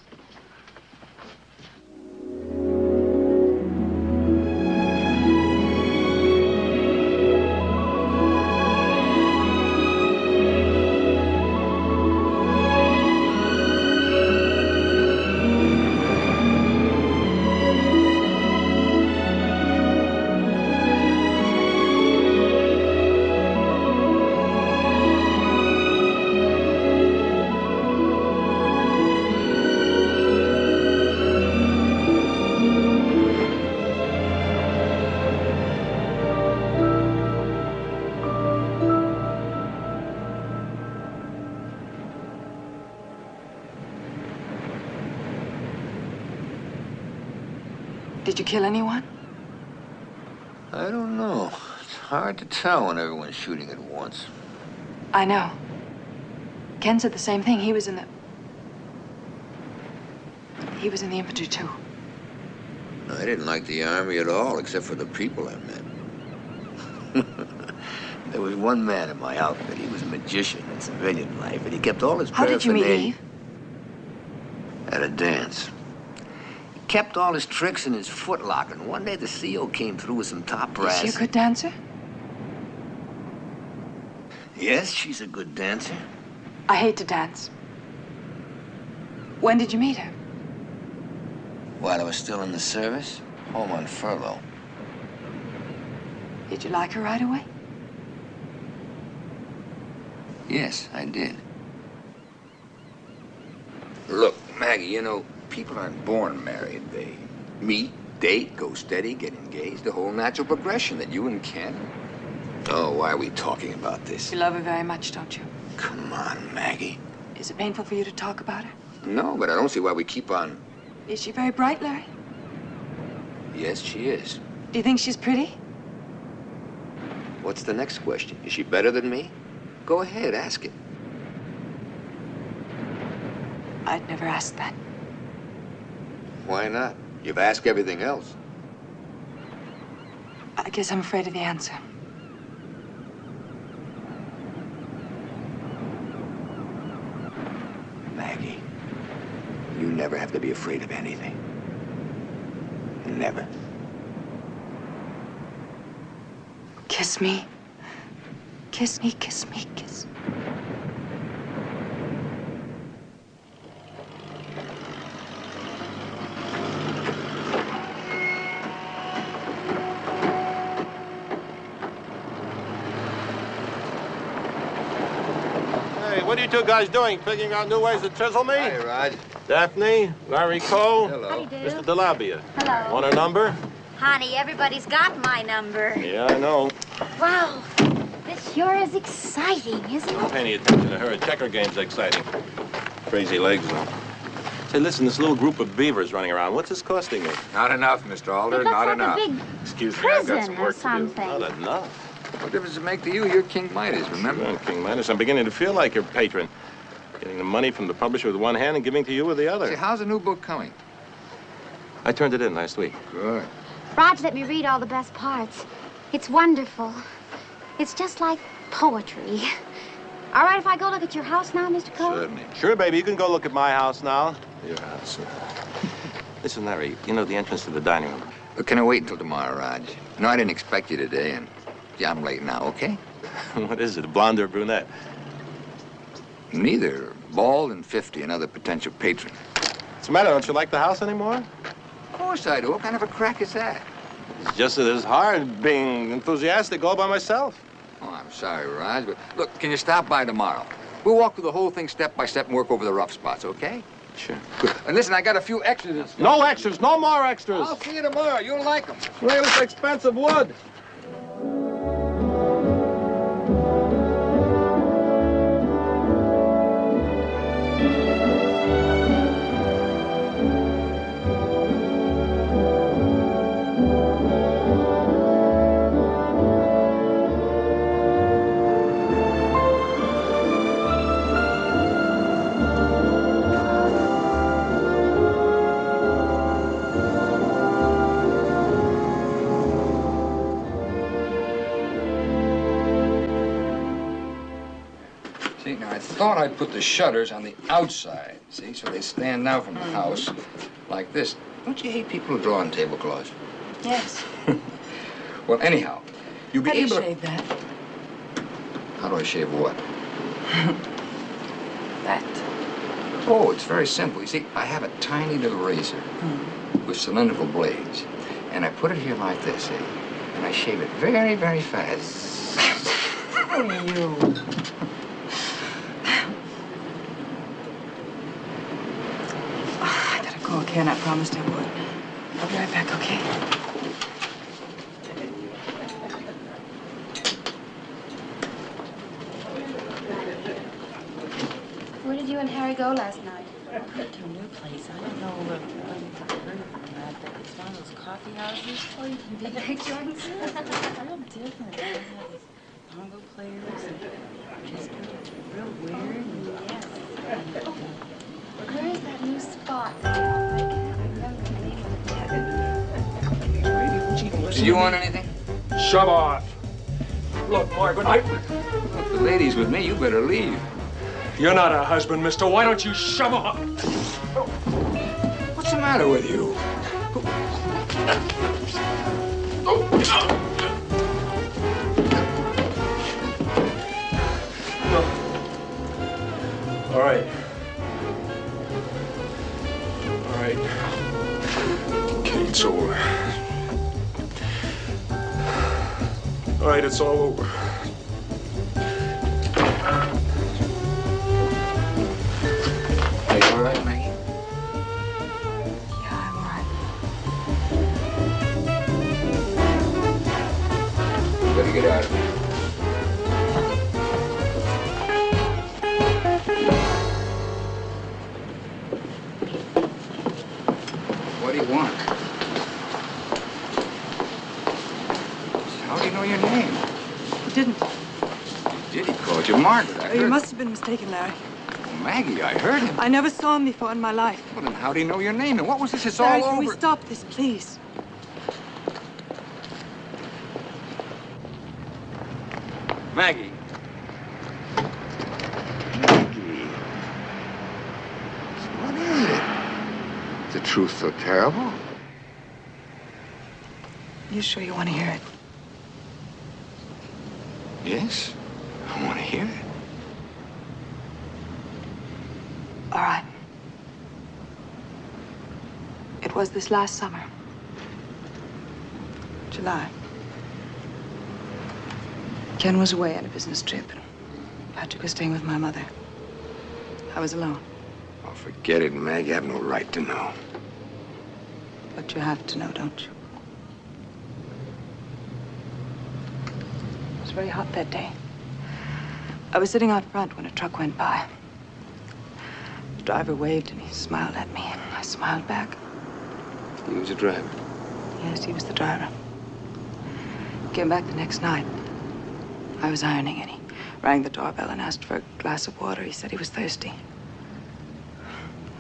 You kill anyone? I don't know. It's hard to tell when everyone's shooting at once. I know. Ken said the same thing. He was in the. He was in the infantry, too. I didn't like the army at all, except for the people I met. <laughs> there was one man in my outfit. He was a magician in civilian life, and he kept all his How did you meet Eve? At a dance. He kept all his tricks in his footlocker, and one day the CO came through with some top brass. Is she a good dancer? Yes, she's a good dancer. I hate to dance. When did you meet her? While I was still in the service, home on furlough. Did you like her right away? Yes, I did. Look, Maggie, you know, people aren't born married. They meet, date, go steady, get engaged, the whole natural progression that you and Ken. Oh, why are we talking about this? You love her very much, don't you? Come on, Maggie. Is it painful for you to talk about her? No, but I don't see why we keep on. Is she very bright, Larry? Yes, she is. Do you think she's pretty? What's the next question? Is she better than me? Go ahead, ask it. I'd never ask that. Why not? You've asked everything else. I guess I'm afraid of the answer. Maggie, you never have to be afraid of anything. Never. Kiss me. Kiss me, kiss me, kiss. Hey, what are you two guys doing? Figuring out new ways to chisel me? Hi, Raj. Daphne, Larry Coe, Hello. Mr. Delabia. Hello. Want a number? Honey, everybody's got my number. Yeah, I know. Wow, this sure is exciting, isn't it? Don't it? pay any attention to her. A checker game's exciting. Crazy legs. though. Say, listen, this little group of beavers running around, what's this costing me? Not enough, Mr. Altar, It looks not like enough. a big Excuse me, I've got prison some or work to do. something. Not enough. What difference does it make to you? You're King Midas, remember? Well, King Midas, I'm beginning to feel like your patron. Getting the money from the publisher with one hand and giving to you with the Say, other. how's the new book coming? I turned it in last week. Good. Raj let me read all the best parts. It's wonderful. It's just like poetry. All right, if I go look at your house now, Mr. Coe? Certainly. Sure, baby, you can go look at my house now. Your house. Listen, Larry, you know the entrance to the dining room. But can I wait until tomorrow, Raj? No, I didn't expect you today, and yeah, I'm late now, okay? <laughs> what is it, a blonde or a brunette? Neither. Bald and 50, another potential patron. What's the matter? Don't you like the house anymore? Of course I do. What kind of a crack is that? It's just that it's hard being enthusiastic all by myself. Oh, I'm sorry, Raj, but look, can you stop by tomorrow? We'll walk through the whole thing step by step and work over the rough spots, okay? Sure. Good. And listen, I got a few extras. No extras, no more extras. I'll see you tomorrow. You'll like them. Well, it's expensive wood. Thought I'd put the shutters on the outside, see, so they stand out from the mm. house like this. Don't you hate people who draw on tablecloths? Yes. <laughs> Well, anyhow, you'll be How do you able shave that? How do I shave what? <laughs> That. Oh, it's very simple. You see, I have a tiny little razor hmm. with cylindrical blades, and I put it here like this, see? And I shave it very, very fast. <laughs> You. I gotta go, okay? And I promised I would. I'll be right back, okay? Where did you and Harry go last night? to a new place. I don't know whether you've heard of that, but it's one of those coffee houses. Oh, you can The big joints? <laughs> real different. They have these bongo players and just real weird. And yes. And, uh, Where is that new spot? Name of it. Did you want anything? Shove off. Look, Margaret, I... If the lady's with me, you better leave. You're not a husband, mister. Why don't you shove off? What's the matter with you? All All right, it's all over. Been mistaken, Larry. Maggie, I heard him. I never saw him before in my life. Well, then how do you know your name? And what was this? It's Larry, all can over. we stop this, please? Maggie. Maggie. What is it? Is the truth so terrible? You sure you want to hear it? Yes. I want to hear it. All right. It was this last summer. July. Ken was away on a business trip. Patrick was staying with my mother. I was alone. Oh, forget it, Maggie. You have no right to know. But you have to know, don't you? It was very hot that day. I was sitting out front when a truck went by. The driver waved and he smiled at me. And I smiled back. He was a driver. Yes, he was the driver. Came back the next night. I was ironing and he rang the doorbell and asked for a glass of water. He said he was thirsty.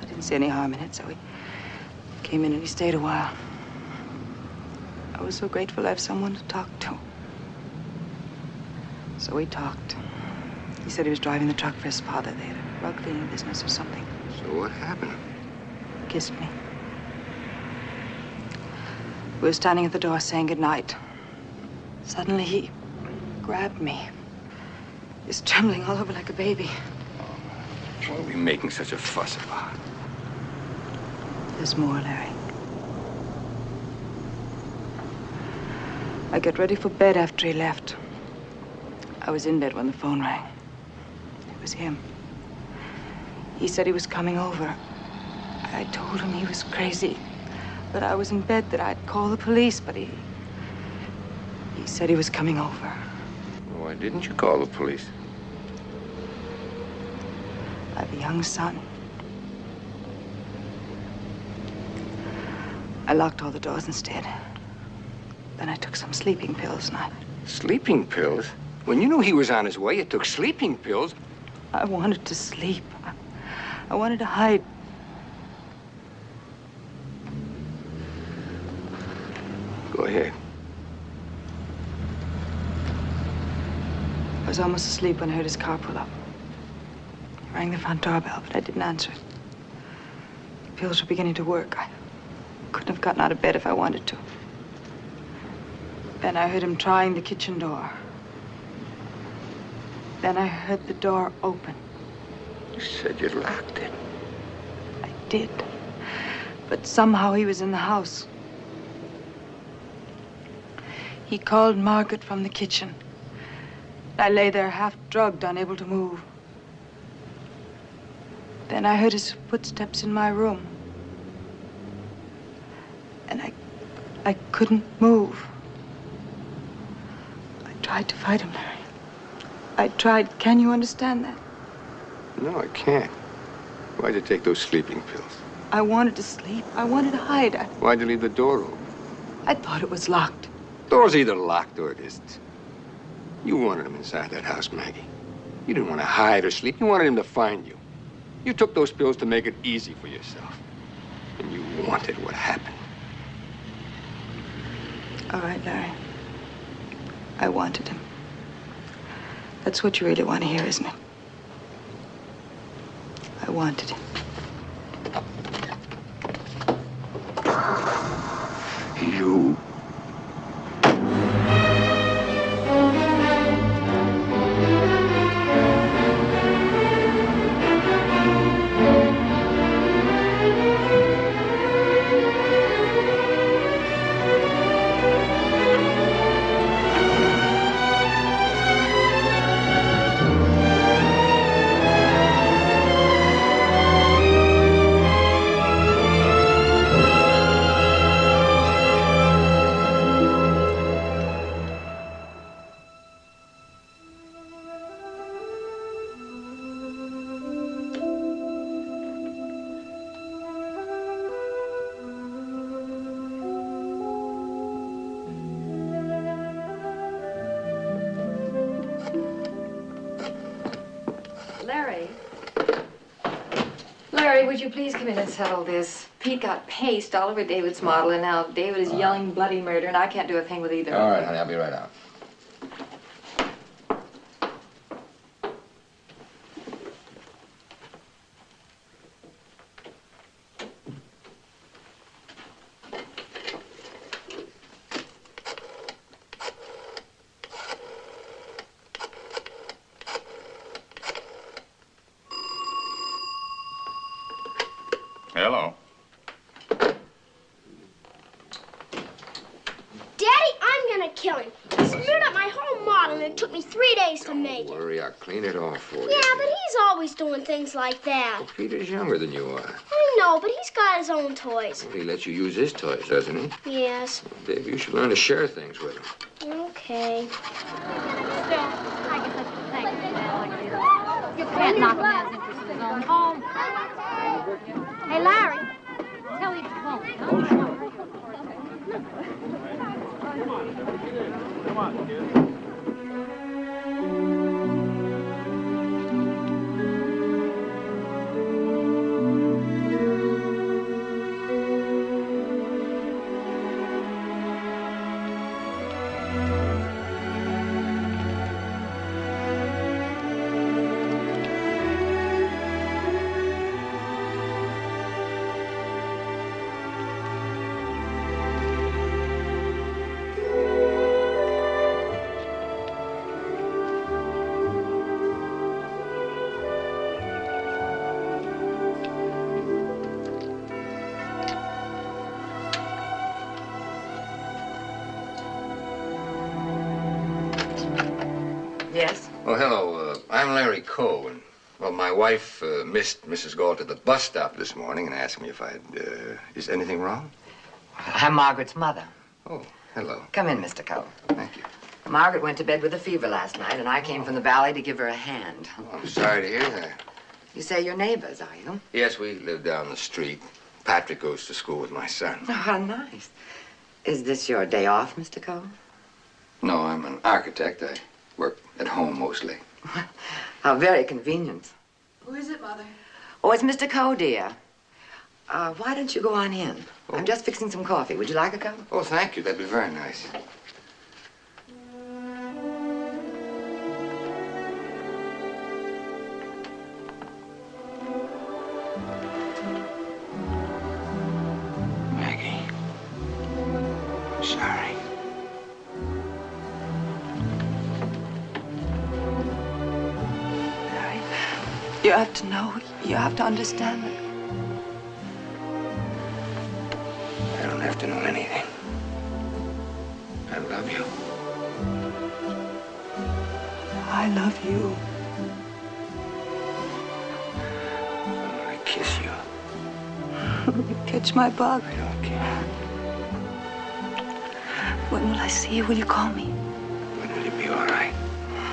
I didn't see any harm in it, so he came in and he stayed a while. I was so grateful to have someone to talk to. So we talked. He said he was driving the truck for his father. They had a rug cleaning business or something. So what happened? He kissed me. We were standing at the door saying goodnight. Suddenly he grabbed me. He's trembling all over like a baby. What are we making such a fuss about? There's more, Larry. I got ready for bed after he left. I was in bed when the phone rang. It was him. He said he was coming over. I told him he was crazy. That I was in bed, that I'd call the police, but he. He said he was coming over. Why didn't you call the police? I have a young son. I locked all the doors instead. Then I took some sleeping pills and I. Sleeping pills? When you knew he was on his way, you took sleeping pills. I wanted to sleep. I, I wanted to hide. Go ahead. I was almost asleep when I heard his car pull up. He rang the front doorbell, but I didn't answer it. The pills were beginning to work. I couldn't have gotten out of bed if I wanted to. Then I heard him trying the kitchen door. Then I heard the door open. You said you locked it. I did. But somehow he was in the house. He called Margaret from the kitchen. I lay there half drugged, unable to move. Then I heard his footsteps in my room. And I I couldn't move. I tried to fight him, Larry. I tried. Can you understand that? No, I can't. Why'd you take those sleeping pills? I wanted to sleep. I wanted to hide. I, Why'd you leave the door open? I thought it was locked. Door's either locked or it isn't. You wanted him inside that house, Maggie. You didn't want to hide or sleep. You wanted him to find you. You took those pills to make it easy for yourself. And you wanted what happened. All right, Larry. I wanted him. That's what you really want to hear, isn't it? I wanted him. You. Settle this? Pete got paste all over David's model, and now David is yelling bloody murder, and I can't do a thing with either. All right, honey, I'll be right out. Hello. Daddy, I'm gonna kill him. He smeared up my whole model, and it took me three days to make it. Worry, I'll clean it off for you. Yeah, but he's always doing things like that. Peter's younger than you are. I know, but he's got his own toys. He lets you use his toys, doesn't he? Yes. Dave, you should learn to share things with him. Okay. You can't knock a man's interest in his own home. Hey, Larry. Tell him to won't. Come on, kid. Mrs. Gault at the bus stop this morning and asked me if I'd. Uh, is anything wrong? I'm Margaret's mother. Oh, hello. Come in, Mr. Coe. Thank you. Margaret went to bed with a fever last night, and I came from the valley to give her a hand. I'm sorry to hear that. You say you're neighbors, are you? Yes, we live down the street. Patrick goes to school with my son. Oh, how nice. Is this your day off, Mr. Coe? No, I'm an architect. I work at home mostly. <laughs> How very convenient. Who is it, Mother? Oh, it's Mr. Coe, dear. Uh, why don't you go on in? I'm just fixing some coffee. Would you like a cup? Oh, thank you. That'd be very nice. You have to know, you have to understand that I don't have to know anything. I love you. I love you. I kiss you. <laughs> Catch my bug. I don't care. When will I see you? Will you call me? When will you be all right?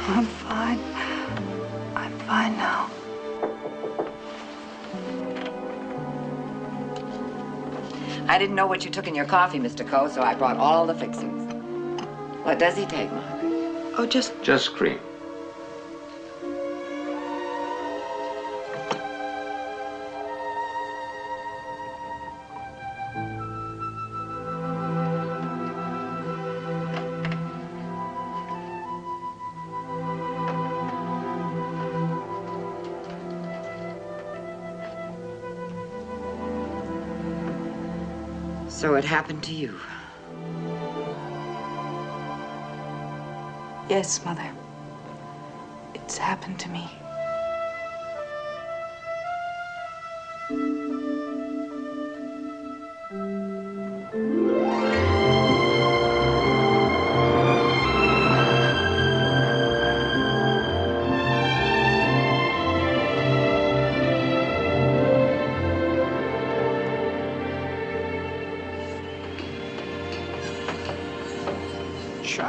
I'm fine. I'm fine now. I didn't know what you took in your coffee, Mr. Coe, so I brought all the fixings. What does he take, Margaret? Oh, just Just cream. It happened to you. yes, Mother. It's happened to me.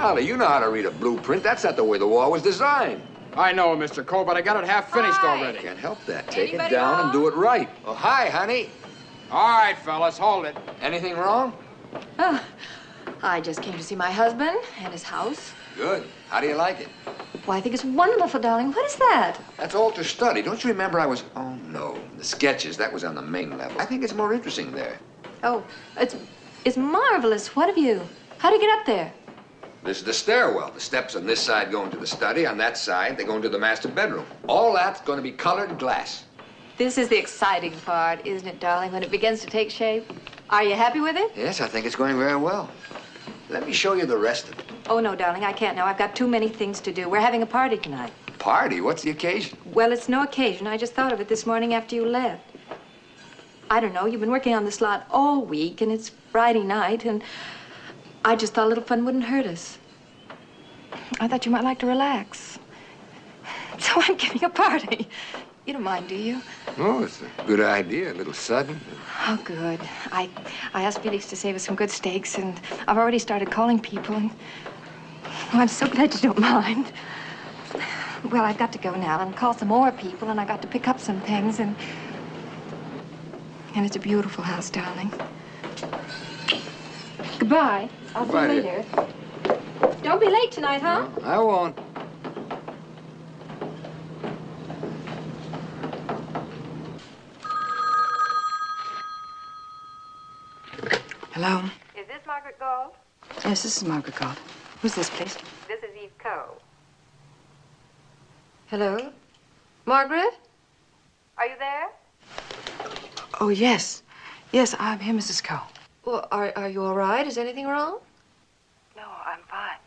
Charlie, you know how to read a blueprint. That's not the way the wall was designed. I know, Mr. Coe, but I got it half finished already. Can't help that. Take it down and do it right. Oh, hi, honey. All right, fellas, hold it. Anything wrong? Oh, I just came to see my husband and his house. Good. How do you like it? Why, I think it's wonderful, darling. What is that? That's all to study. Don't you remember I was... Oh, no. The sketches, that was on the main level. I think it's more interesting there. Oh, it's it's marvelous. What have you? How do you get up there? This is the stairwell. The steps on this side go into the study. On that side, they go into the master bedroom. All that's going to be colored glass. This is the exciting part, isn't it, darling, when it begins to take shape? Are you happy with it? Yes, I think it's going very well. Let me show you the rest of it. Oh, no, darling, I can't now. I've got too many things to do. We're having a party tonight. Party? What's the occasion? Well, it's no occasion. I just thought of it this morning after you left. I don't know. You've been working on this lot all week, and it's Friday night, and I just thought a little fun wouldn't hurt us. I thought you might like to relax. <laughs> So I'm giving a party. You don't mind, do you? Oh, it's a good idea. A little sudden. Oh, good. I, I asked Felix to save us some good steaks, and I've already started calling people, and oh, I'm so glad you don't mind. Well, I've got to go now and call some more people, and I've got to pick up some things, and and it's a beautiful house, darling. Goodbye. I'll Goodbye, see you dear. later. Don't be late tonight, huh? I won't. Hello? Is this Margaret Gault? Yes, this is Margaret Gault. Who's this, please? This is Eve Coe. Hello? Margaret? Are you there? Oh, yes. Yes, I'm here, Mrs. Coe. Well, are, are you all right? Is anything wrong? No, I'm fine.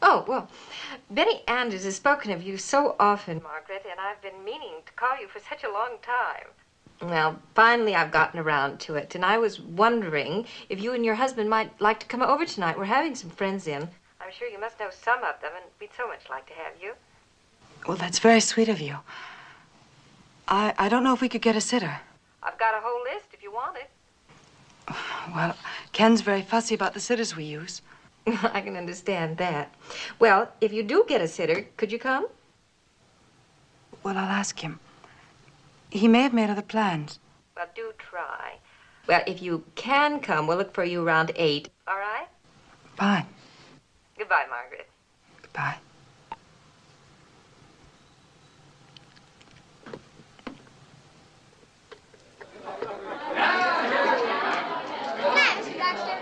Oh, well, Betty Anders has spoken of you so often, Margaret, and I've been meaning to call you for such a long time. Well, finally I've gotten around to it, and I was wondering if you and your husband might like to come over tonight. We're having some friends in. I'm sure you must know some of them, and we'd so much like to have you. Well, that's very sweet of you. I, I don't know if we could get a sitter. I've got a whole list if you want it. Well, Ken's very fussy about the sitters we use. <laughs> I can understand that. Well, if you do get a sitter, could you come? Well, I'll ask him. He may have made other plans. Well, do try. Well, if you can come, we'll look for you around eight. All right? Fine. Goodbye, Margaret. Goodbye.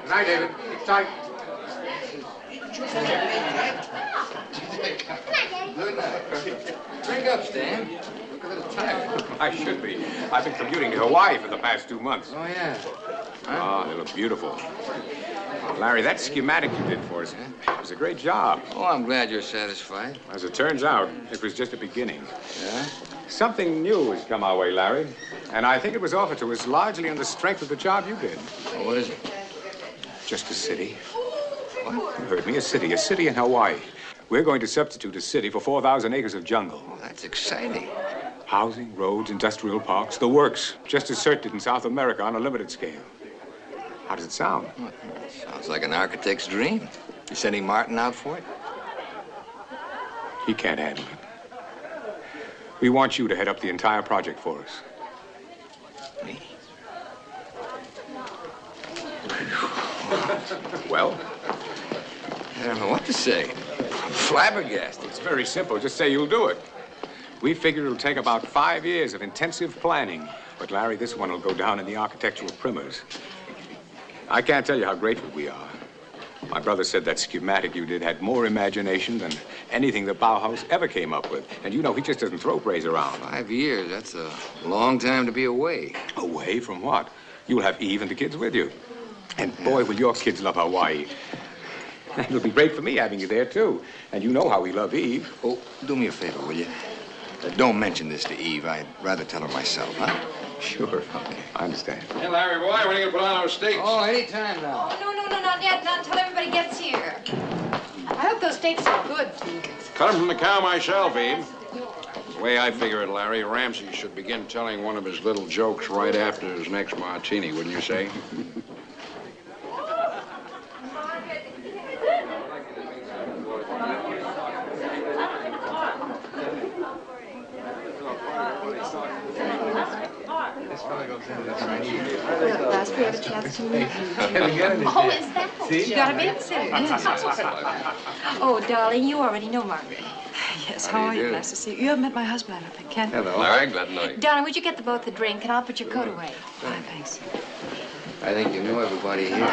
Good night, David. Keep tight. Good night. Drink up, Stan. Look a little tired. I should be. I've been commuting to Hawaii for the past two months. Oh, yeah. Oh, they look beautiful. Larry, that schematic you did for us was a great job. Oh, I'm glad you're satisfied. As it turns out, it was just a beginning. Yeah? Something new has come our way, Larry. And I think it was offered to us largely on the strength of the job you did. Oh, what is it? Just a city. What? You heard me. A city. A city in Hawaii. We're going to substitute a city for 4,000 acres of jungle. Oh, that's exciting. Housing, roads, industrial parks, the works. Just as Sert did in South America on a limited scale. How does it sound? Sounds like an architect's dream. You sending Martin out for it? He can't handle it. We want you to head up the entire project for us. Me? Well? I don't know what to say. I'm Flabbergasted. It's very simple. Just say you'll do it. We figure it'll take about five years of intensive planning. But, Larry, this one will go down in the architectural primers. I can't tell you how grateful we are. My brother said that schematic you did had more imagination than anything the Bauhaus ever came up with. And you know, he just doesn't throw praise around. Five years, that's a long time to be away. Away from what? You'll have Eve and the kids with you. And boy, will your kids love Hawaii. And <laughs> it'll be great for me having you there, too. And you know how we love Eve. Oh, do me a favor, will you? Uh, don't mention this to Eve. I'd rather tell her myself, huh? Sure. Okay, I understand. Hey, Larry, boy, when are you gonna put on those steaks? Oh, anytime now. Oh, no, no, no, not yet. Not until everybody gets here. I hope those steaks are good. Cut him from the cow myself, Eve. The way I figure it, Larry, Ramsey should begin telling one of his little jokes right after his next martini, wouldn't you say? Last we had a chance to meet. Oh, is that You got a babysitter. <laughs> oh, darling, you already know Margaret. Yes, How how, are you you? Nice to see you. You haven't met my husband, I don't think, Ken. Larry, glad to know you. Darling, would you get the both a drink, and I'll put your coat away. Fine, thanks. I think you know everybody here. <laughs>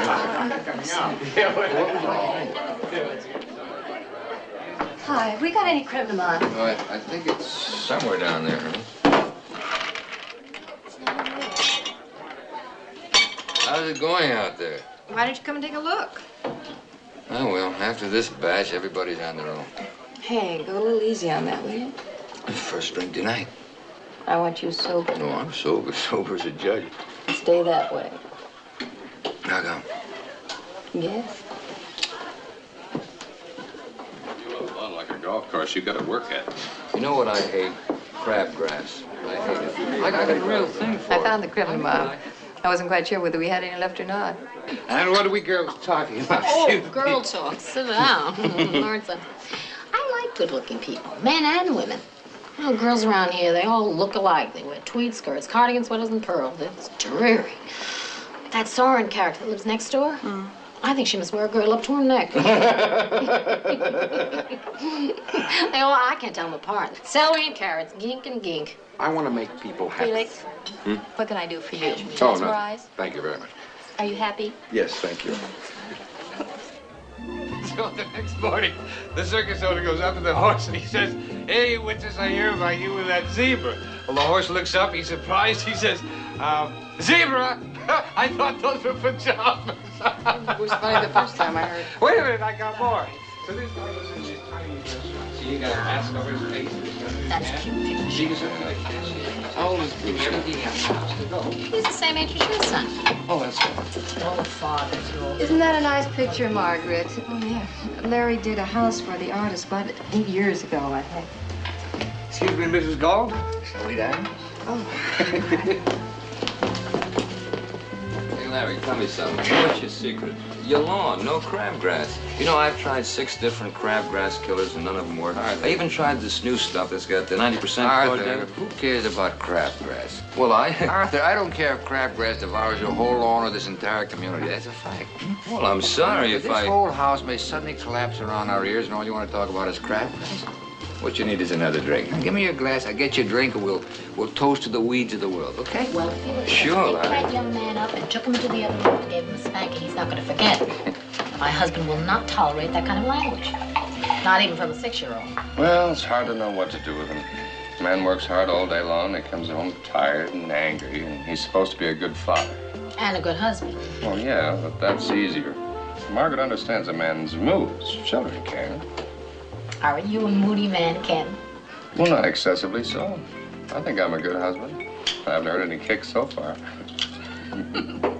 Hi, have we got any creme de menthe? No, I, I think it's somewhere down there, huh? How's it going out there? Why don't you come and take a look? Oh, well, after this batch, everybody's on their own. Hey, go a little easy on that, will you? First drink tonight. I want you sober. No, I'm sober. <laughs> Sober as a judge. Stay that way. How come? Yes. You have fun like a golf course. You got to work at. You know what I hate? Crabgrass. I hate it. I got a real thing for it. I it. found the creme de menthe. I wasn't quite sure whether we had any left or not. And what are we girls talking about? Oh, girl talk. Sit down. <laughs> Learn something. I like good-looking people, men and women. You know, girls around here, they all look alike. They wear tweed skirts, cardigan sweaters, and pearls. It's dreary. That Soren character that lives next door, hmm. I think she must wear a girdle up to her neck. <laughs> <laughs> they all, I can't tell them apart. Celery and carrots, gink and gink. I want to make people happy. Felix, Hmm? what can I do for you? Oh, Mesmerize? no. Thank you very much. Are you happy? Yes, thank you. <laughs> So the next morning, the circus owner goes up to the horse and he says, Hey, what witness, I hear about you with that zebra. Well, the horse looks up, he's surprised. He says, um, Zebra? <laughs> I thought those were pajamas. It was funny the first time I heard. Wait a minute, I got more. So this guy goes in this tiny dress. See, he got a mask over his face. That's cute. She's How old is Bruce? He's the same age as your son. Oh, that's right. Oh, father, too. Isn't that a nice picture, Margaret? Oh, yeah. Larry did a house for the artist about eight years ago, I think. Excuse me, Mrs. Gault? Shall we dine? Oh. <laughs> Hey, Larry, tell me something. What's your secret? Your lawn, no crabgrass. You know, I've tried six different crabgrass killers and none of them work. I even tried this new stuff that's got the 90% Arthur, who cares about crabgrass? Well, I... <laughs> Arthur, I don't care if crabgrass devours your whole lawn or this entire community. That's a fact. Well, I'm sorry if this I... whole house may suddenly collapse around our ears and all you want to talk about is crabgrass. What you need is another drink. Give me your glass. I'll get you a drink and we'll, we'll toast to the weeds of the world, okay? Well, if Felix Sure, picked Larry. that young man up and took him into the other room and gave him a spanking, he's not going to forget. My husband will not tolerate that kind of language. Not even from a six-year-old. Well, it's hard to know what to do with him. Man works hard all day long. He comes home tired and angry, and he's supposed to be a good father. And a good husband. Well, yeah, but that's easier. Margaret understands a man's moods. Children can. Are you a moody man, Ken? Well, not excessively so. I think I'm a good husband. I haven't heard any kicks so far. <laughs>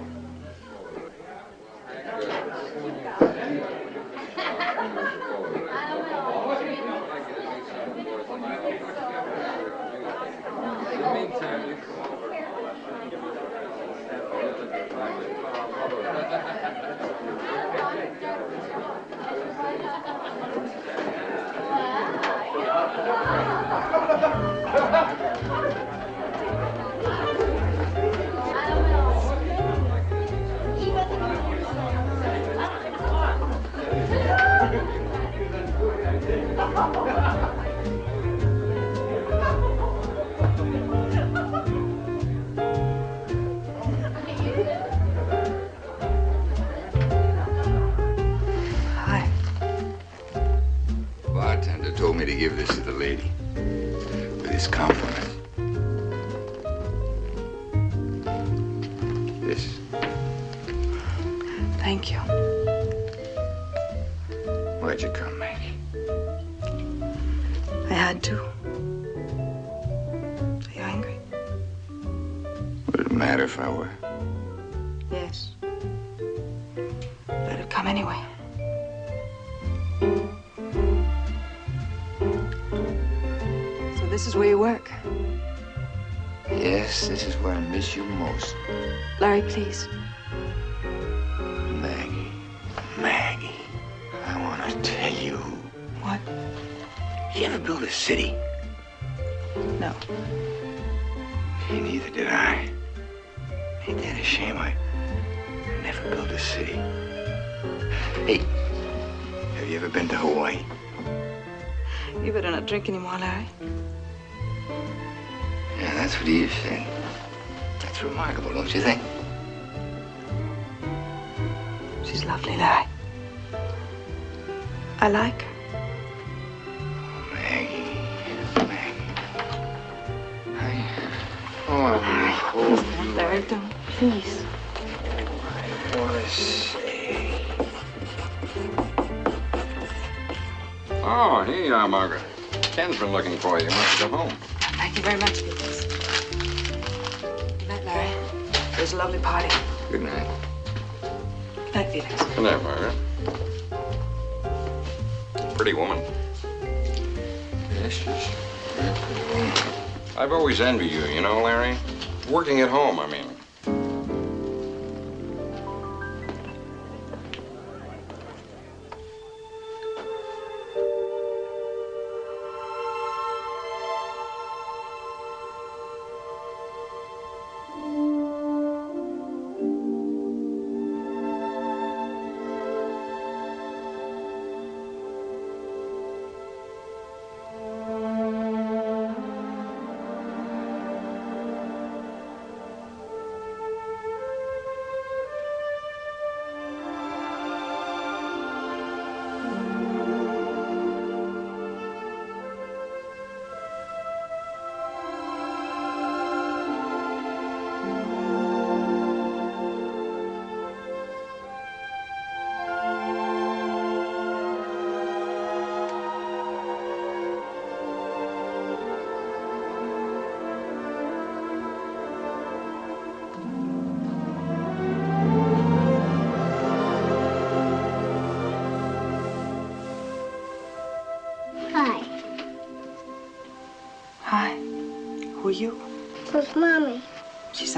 Yes, this is where I miss you most. Larry, please. Maggie. Maggie. I want to tell you. What? You ever build a city? No. Neither did I. Ain't that a shame? I never built a city. Hey, have you ever been to Hawaii? You better not drink anymore, Larry. Yeah, that's what Eve said. That's remarkable, don't you think? She's lovely, Larry. I like her. Maggie, Maggie. I, oh, I want to hold you. Larry, don't. Please. I want to say. Oh, here you are, Margaret. Ken's been looking for you. You must go home. Thank you very much, Felix. Was a lovely party. Good night. Good night, Felix. Good night, Margaret. Pretty woman. Yes, she's very pretty woman. I've always envied you, you know, Larry. Working at home, I mean.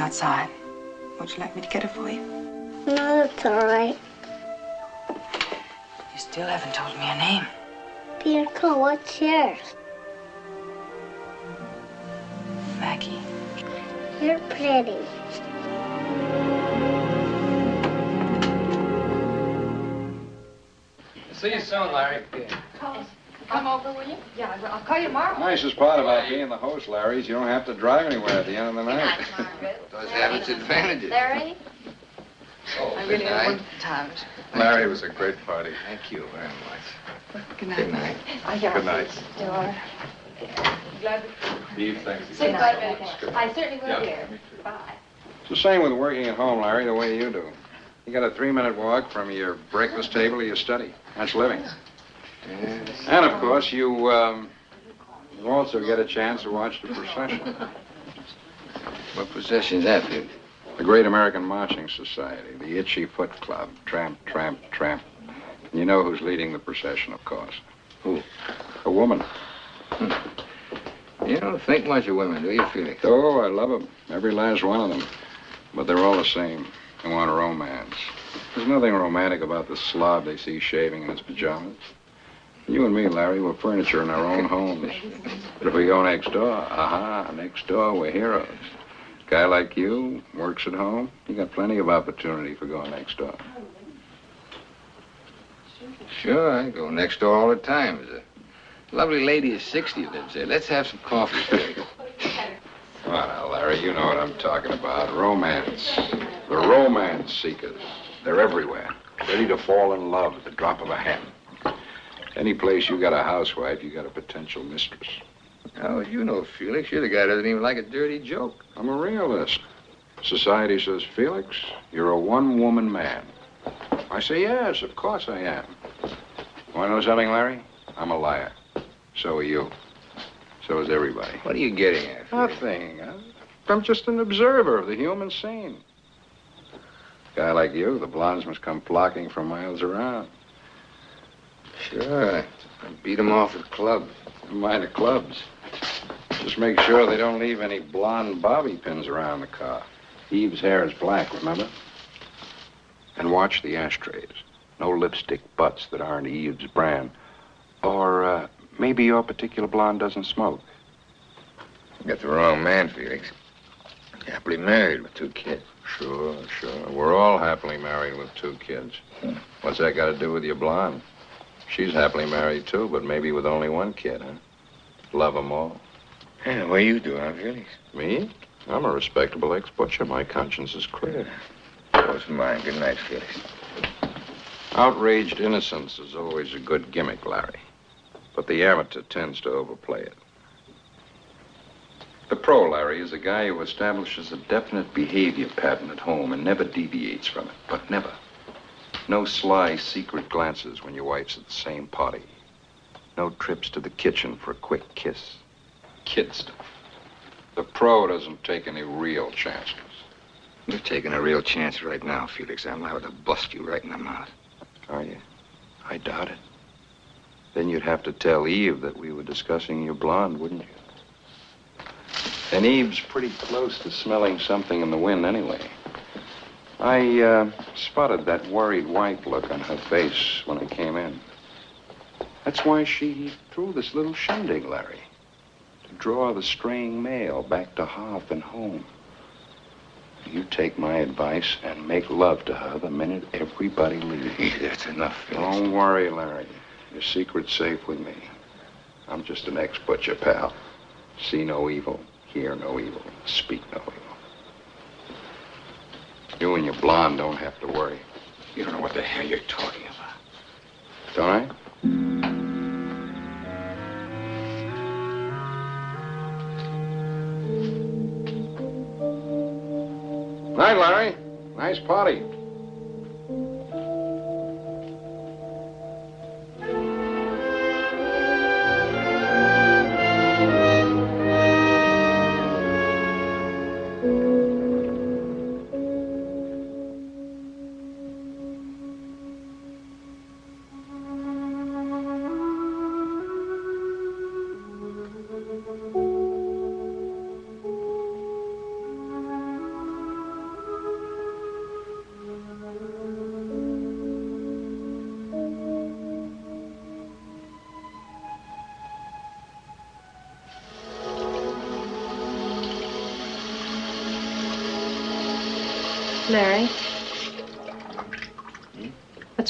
Outside. Would you like me to get her for you? No, that's all right. You still haven't told me your name. Peter Coe, what's yours? Maggie. You're pretty. See you soon, Larry. Come over, will you? Yeah, I will. I'll call you tomorrow. Nicest part about being the host, Larry, is you don't have to drive anywhere at the end of the night. Does have its advantages. Larry? Oh, I good really had a night. time. Larry, it was a great party. Thank you very much. Good night. Good night. Yeah. Good night. Door. Glad Eve, thanks Say again. goodbye, Betty. I certainly will, Yeah, dear. me. Bye. It's the same with working at home, Larry, the way you do. You got a three-minute walk from your breakfast table to your study. That's living. Yes. And, of course, you, um, you also get a chance to watch the procession. <laughs> What possession's that, Pete? The Great American Marching Society, the Itchy Foot Club. Tramp, tramp, tramp. And you know who's leading the procession, of course. Who? A woman. Hmm. You don't think much of women, do you, Felix? Oh, I love them. Every last one of them. But they're all the same. They want romance. There's nothing romantic about the slob they see shaving in his pajamas. You and me, Larry, we're furniture in our own homes. But if we go next door, aha, next door, we're heroes. Guy like you works at home. You got plenty of opportunity for going next door. Sure, I go next door all the time. There's a lovely lady of 60 lives there. Let's have some coffee. Come on now, Larry, you know what I'm talking about. Romance. The romance seekers. They're everywhere. Ready to fall in love at the drop of a hat. Any place you got a housewife, you got a potential mistress. How would you know, Felix? You're the guy that doesn't even like a dirty joke. I'm a realist. Society says, Felix, you're a one-woman man. I say, yes, of course I am. Want to know something, Larry? I'm a liar. So are you. So is everybody. What are you getting at? Felix? Nothing. I'm just an observer of the human scene. A Guy like you, the blondes must come flocking from miles around. Sure. I beat 'em off at clubs. Mind the clubs. Just make sure they don't leave any blonde bobby pins around the car. Eve's hair is black, remember? And watch the ashtrays. No lipstick butts that aren't Eve's brand. Or uh, maybe your particular blonde doesn't smoke. You got the wrong man, Felix. Happily married with two kids. Sure, sure. We're all happily married with two kids. What's that got to do with your blonde? She's happily married, too, but maybe with only one kid, huh? Love 'em all. Yeah, what do you do, huh, Felix? Me? I'm a respectable ex-butcher. My conscience is clear. Close mine. Good night, Felix. Outraged innocence is always a good gimmick, Larry. But the amateur tends to overplay it. The pro, Larry, is a guy who establishes a definite behavior pattern at home and never deviates from it. But never. No sly, secret glances when your wife's at the same party. No trips to the kitchen for a quick kiss. Kid stuff. The pro doesn't take any real chances. You're taking a real chance right now, Felix. I'm liable to bust you right in the mouth. Are you? I doubt it. Then you'd have to tell Eve that we were discussing your blonde, wouldn't you? And Eve's pretty close to smelling something in the wind anyway. I uh, spotted that worried white look on her face when I came in. That's why she threw this little shindig, Larry. Draw the straying mail back to Harp and home. You take my advice and make love to her the minute everybody leaves. <laughs> That's enough. Don't worry, Larry. Your secret's safe with me. I'm just an ex-butcher, pal. See no evil, hear no evil, speak no evil. You and your blonde don't have to worry. You don't know what the hell you're talking about. Don't I? Night, Larry. Nice party.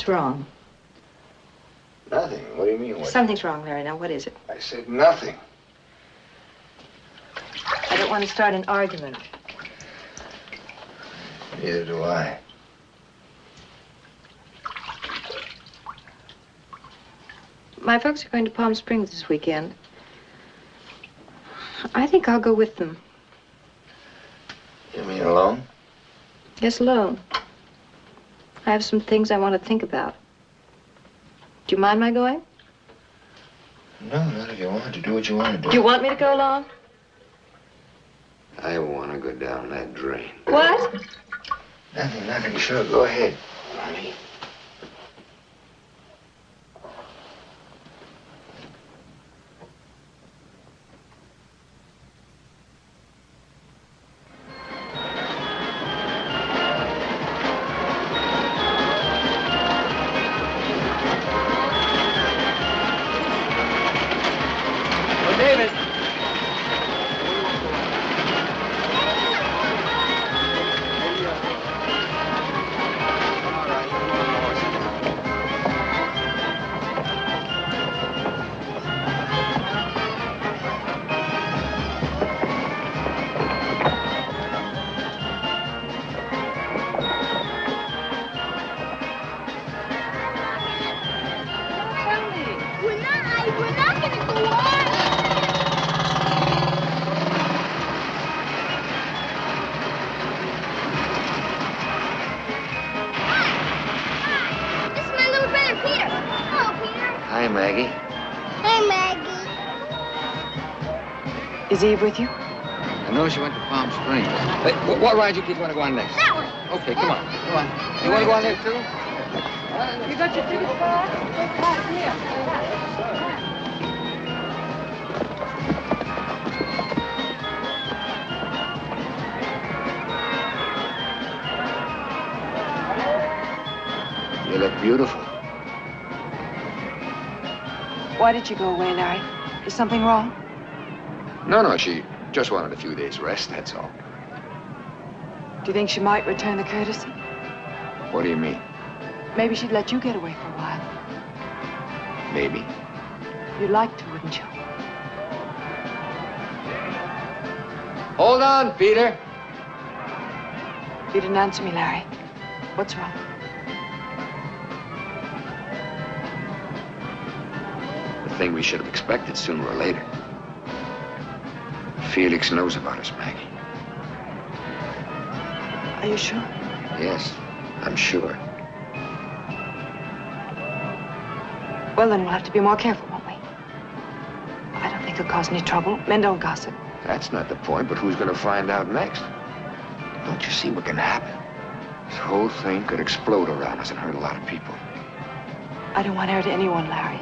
What's wrong? Nothing. What do you mean? What? Something's wrong, Larry. Now, what is it? I said nothing. I don't want to start an argument. Neither do I. My folks are going to Palm Springs this weekend. I think I'll go with them. You mean alone? Yes, alone. I have some things I want to think about. Do you mind my going? No, not if you want to do what you want to do. Do you want me to go along? I want to go down that drain. What? Nothing, nothing. Sure, go ahead. Honey. Is Eve with you? I know she went to Palm Springs. Hey, wh- what ride you kids want to go on next? That one. Okay, come on. Come on. You want to go on there, too? You got your ticket, You look beautiful. Why did you go away, Larry? Is something wrong? No, no, she just wanted a few days rest, that's all. Do you think she might return the courtesy? What do you mean? Maybe she'd let you get away for a while. Maybe. You'd like to, wouldn't you? Hold on, Peter. You didn't answer me, Larry. What's wrong? The thing we should have expected sooner or later. Felix knows about us, Maggie. Are you sure? Yes, I'm sure. Well, then we'll have to be more careful, won't we? I don't think it'll cause any trouble. Men don't gossip. That's not the point, but who's going to find out next? Don't you see what can happen? This whole thing could explode around us and hurt a lot of people. I don't want to hurt anyone, Larry.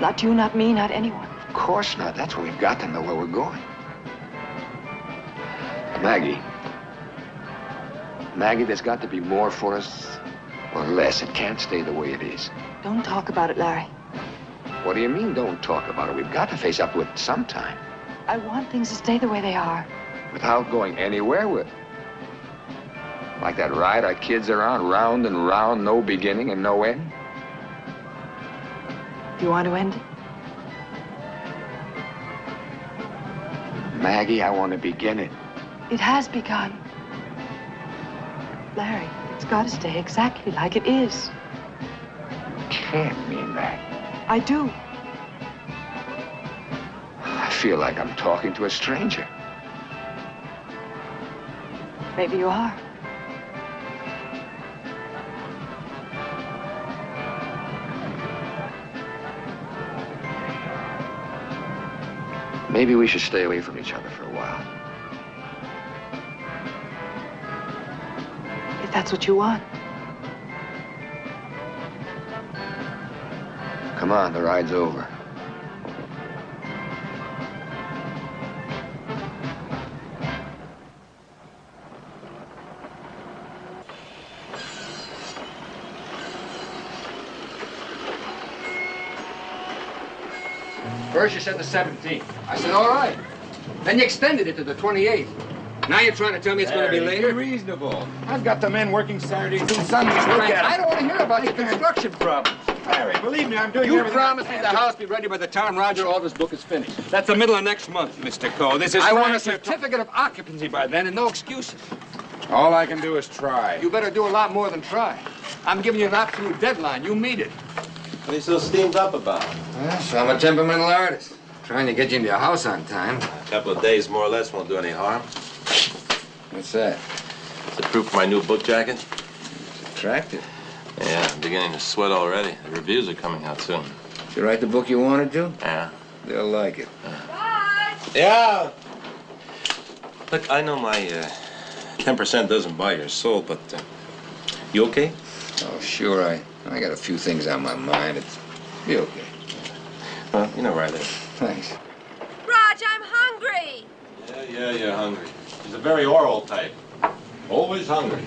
Not you, not me, not anyone. Of course not. That's why we've got to know where we're going. Maggie. Maggie, there's got to be more for us or less. It can't stay the way it is. Don't talk about it, Larry. What do you mean, don't talk about it? We've got to face up to it sometime. I want things to stay the way they are. Without going anywhere with. Like that ride our kids are on, round and round, no beginning and no end. Do you want to end it? Maggie, I want to begin it. It has begun. Larry, it's got to stay exactly like it is. You can't mean that. I do. I feel like I'm talking to a stranger. Maybe you are. Maybe we should stay away from each other for a while. If that's what you want. Come on, the ride's over. First you said the 17th. I said, all right. Then you extended it to the 28th. Now you're trying to tell me it's going to be Larry, later? be reasonable. I've got the men working Saturdays and Sundays. Look Frank, at I don't want to hear about your construction problems. Larry, believe me, I'm doing You everything I promised me the to- house be ready by the time Roger Altar's book is finished. That's the middle of next month, Mr. Coe. This is I want a certificate of occupancy by then and no excuses. All I can do is try. You better do a lot more than try. I'm giving you an absolute deadline. You meet it. What are you so steamed up about? Yes, I'm a temperamental artist. Trying to get you into your house on time. A couple of days, more or less, won't do any harm. What's that? It's a proof of my new book jacket. It's Attractive. Yeah, I'm beginning to sweat already. The reviews are coming out soon. Did you write the book you wanted to? Yeah. They'll like it. Yeah. Look, I know my uh, 10% doesn't buy your soul, but uh, you okay? Oh, sure. I, I got a few things on my mind. It's be okay. Well, you know where I live. Thanks. Raj, I'm hungry. Yeah, yeah, you're hungry. She's a very oral type. Always hungry.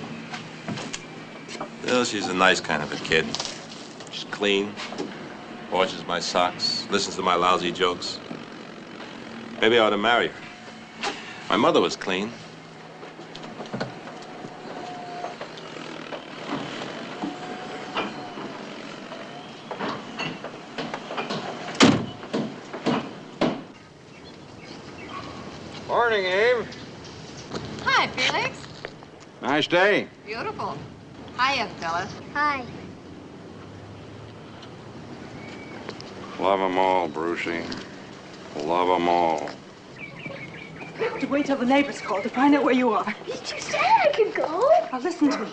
Well, she's a nice kind of a kid. She's clean, washes my socks, listens to my lousy jokes. Maybe I ought to marry her. My mother was clean. Morning, Abe. Hi, Felix. Nice day. Beautiful. Hiya, fellas. Hi. Love 'em all, Brucey. Love 'em all. I have to wait till the neighbors call to find out where you are. You said I could go. Now listen to me.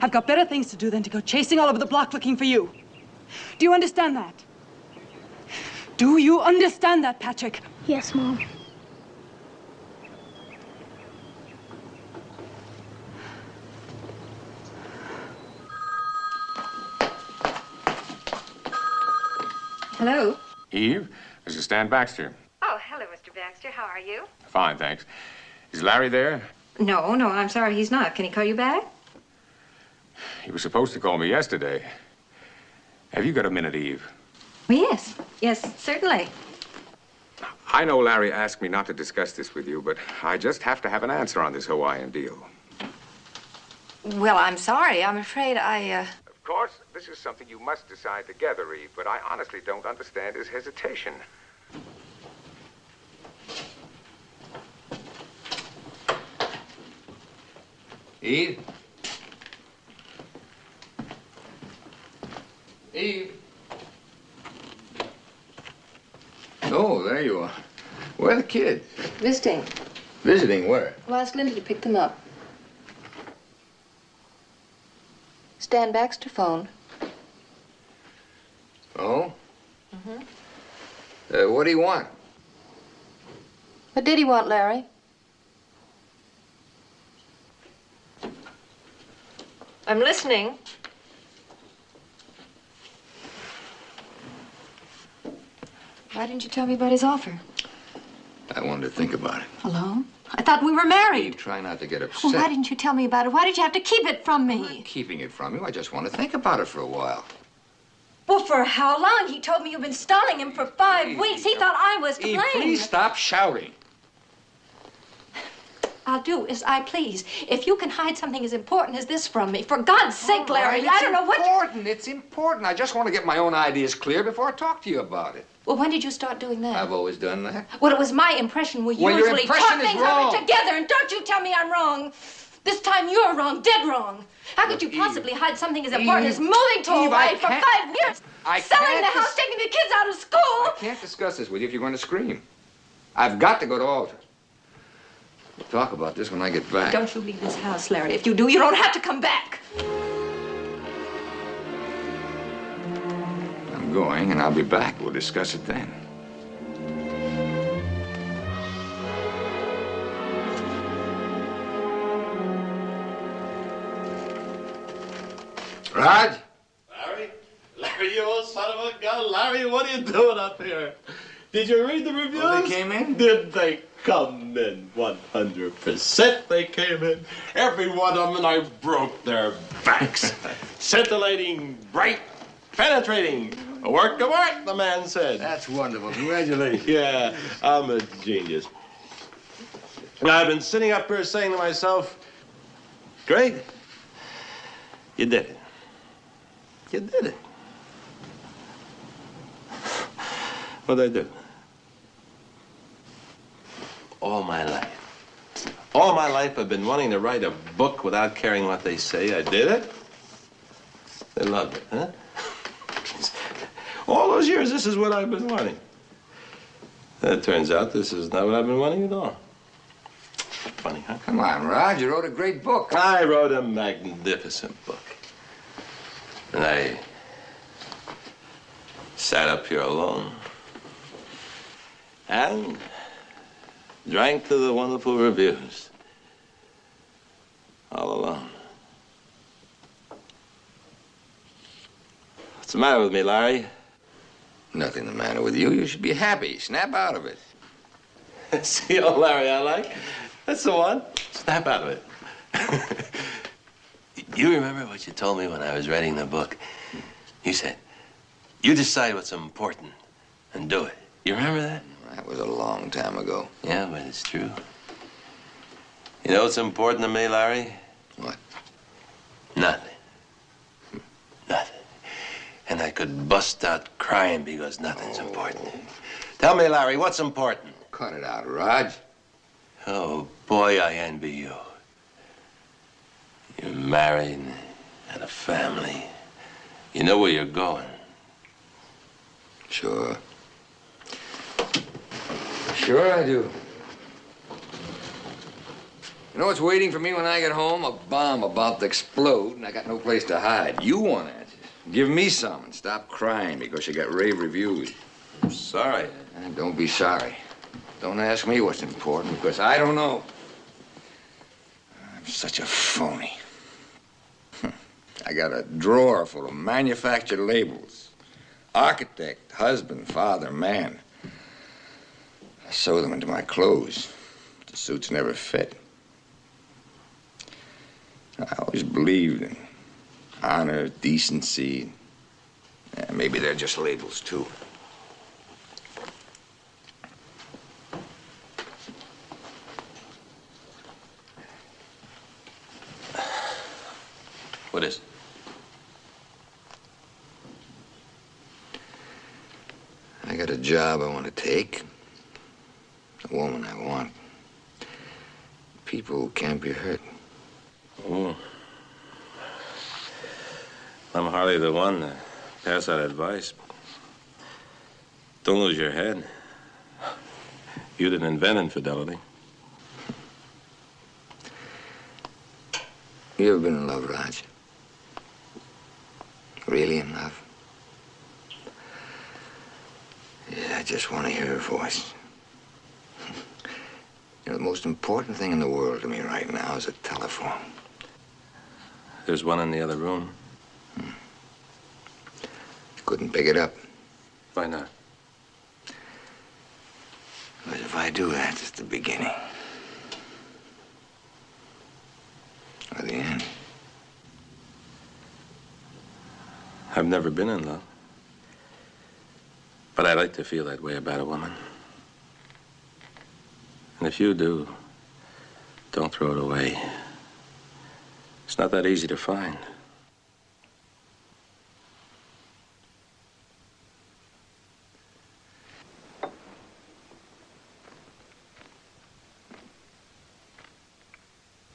I've got better things to do than to go chasing all over the block looking for you. Do you understand that? Do you understand that, Patrick? Yes, Mom. Hello. Eve, this is Stan Baxter. Oh, hello, Mr. Baxter. How are you? Fine, thanks. Is Larry there? No, no, I'm sorry he's not. Can he call you back? He was supposed to call me yesterday. Have you got a minute, Eve? Yes, yes, certainly. I know Larry asked me not to discuss this with you, but I just have to have an answer on this Hawaiian deal. Well, I'm sorry. I'm afraid I, uh... Of course, this is something you must decide together, Eve, but I honestly don't understand his hesitation. Eve? Eve? Oh, there you are. Where are the kids? Visiting. Visiting where? Well, ask Linda to pick them up. Stan Baxter phoned. Oh? Mm-hmm. Uh, what do you want? What did he want, Larry? I'm listening. Why didn't you tell me about his offer? I wanted to think about it. Alone? I thought we were married. Eve, try not to get upset. Well, why didn't you tell me about it? Why did you have to keep it from me? Keeping it from you, I just want to think about it for a while. Well, for how long? He told me you've been stalling him for five weeks. He thought I was to Eve, blame. please stop shouting. I'll do as I please. If you can hide something as important as this from me, for God's oh, sake, Larry, I don't know what. It's important. It's important. I just want to get my own ideas clear before I talk to you about it. Well, when did you start doing that? I've always done that. Well, it was my impression we Well, your usually impression talk things over together, and don't you tell me I'm wrong. This time you're wrong, dead wrong. How could you possibly hide something as important Eve, as moving to Eve, Hawaii for five years, I selling the house, taking the kids out of school? I can't discuss this with you if you're going to scream. I've got to go to Altar. We'll talk about this when I get back. Don't you leave this house, Larry. If you do, you don't have to come back. I'm going, and I'll be back. We'll discuss it then. Rog? Larry? Larry, you old son of a gun. Larry, what are you doing up here? Did you read the reviews? Oh, they came in? Did they come in? 100% they came in. Every one of them, and I broke their backs. <laughs> Scintillating, bright, penetrating. A work of art, the man said. That's wonderful. Congratulations. <laughs> yeah, I'm a genius. And I've been sitting up here saying to myself, great, you did it. You did it. What'd I do? All my life. All my life I've been wanting to write a book without caring what they say. I did it. They loved it, huh? <laughs> All those years, this is what I've been wanting. And it turns out this is not what I've been wanting at all. Funny, huh? Come on, Rog. You wrote a great book. I wrote a magnificent book. And I sat up here alone and drank to the wonderful reviews. All alone. What's the matter with me, Larry? Nothing the matter with you. You should be happy. Snap out of it. <laughs> See old Larry I like? That's the one. Snap out of it. <laughs> you remember what you told me when I was writing the book? You said, you decide what's important and do it. You remember that? That was a long time ago. Yeah, but it's true. You know what's important to me, Larry? What? Nothing. <laughs> Nothing. And I could bust out crying because nothing's important. Oh. Tell me, Larry, what's important? Cut it out, Rog. Oh, boy, I envy you. You're married and a family. You know where you're going. Sure. Sure I do. You know what's waiting for me when I get home? A bomb about to explode, and I got no place to hide. You want answers. Give me some and stop crying because you got rave reviews. I'm sorry. And don't be sorry. Don't ask me what's important because I don't know. I'm such a phony. <laughs> I got a drawer full of manufactured labels. Architect, husband, father, man. I sew them into my clothes. The suits never fit. I always believed in honor, decency. Yeah, maybe they're just labels, too. What is it? I got a job I want to take. A woman I want. People who can't be hurt. Oh. I'm hardly the one to pass that advice. Don't lose your head. You didn't invent infidelity. You ever been in love, Rog? Really in love? Yeah, I just want to hear her voice. You know, the most important thing in the world to me right now is a telephone. There's one in the other room. Hmm. Couldn't pick it up. Why not? But if I do, that's just the beginning. Or the end. I've never been in love. But I like to feel that way about a woman. And if you do, don't throw it away. It's not that easy to find.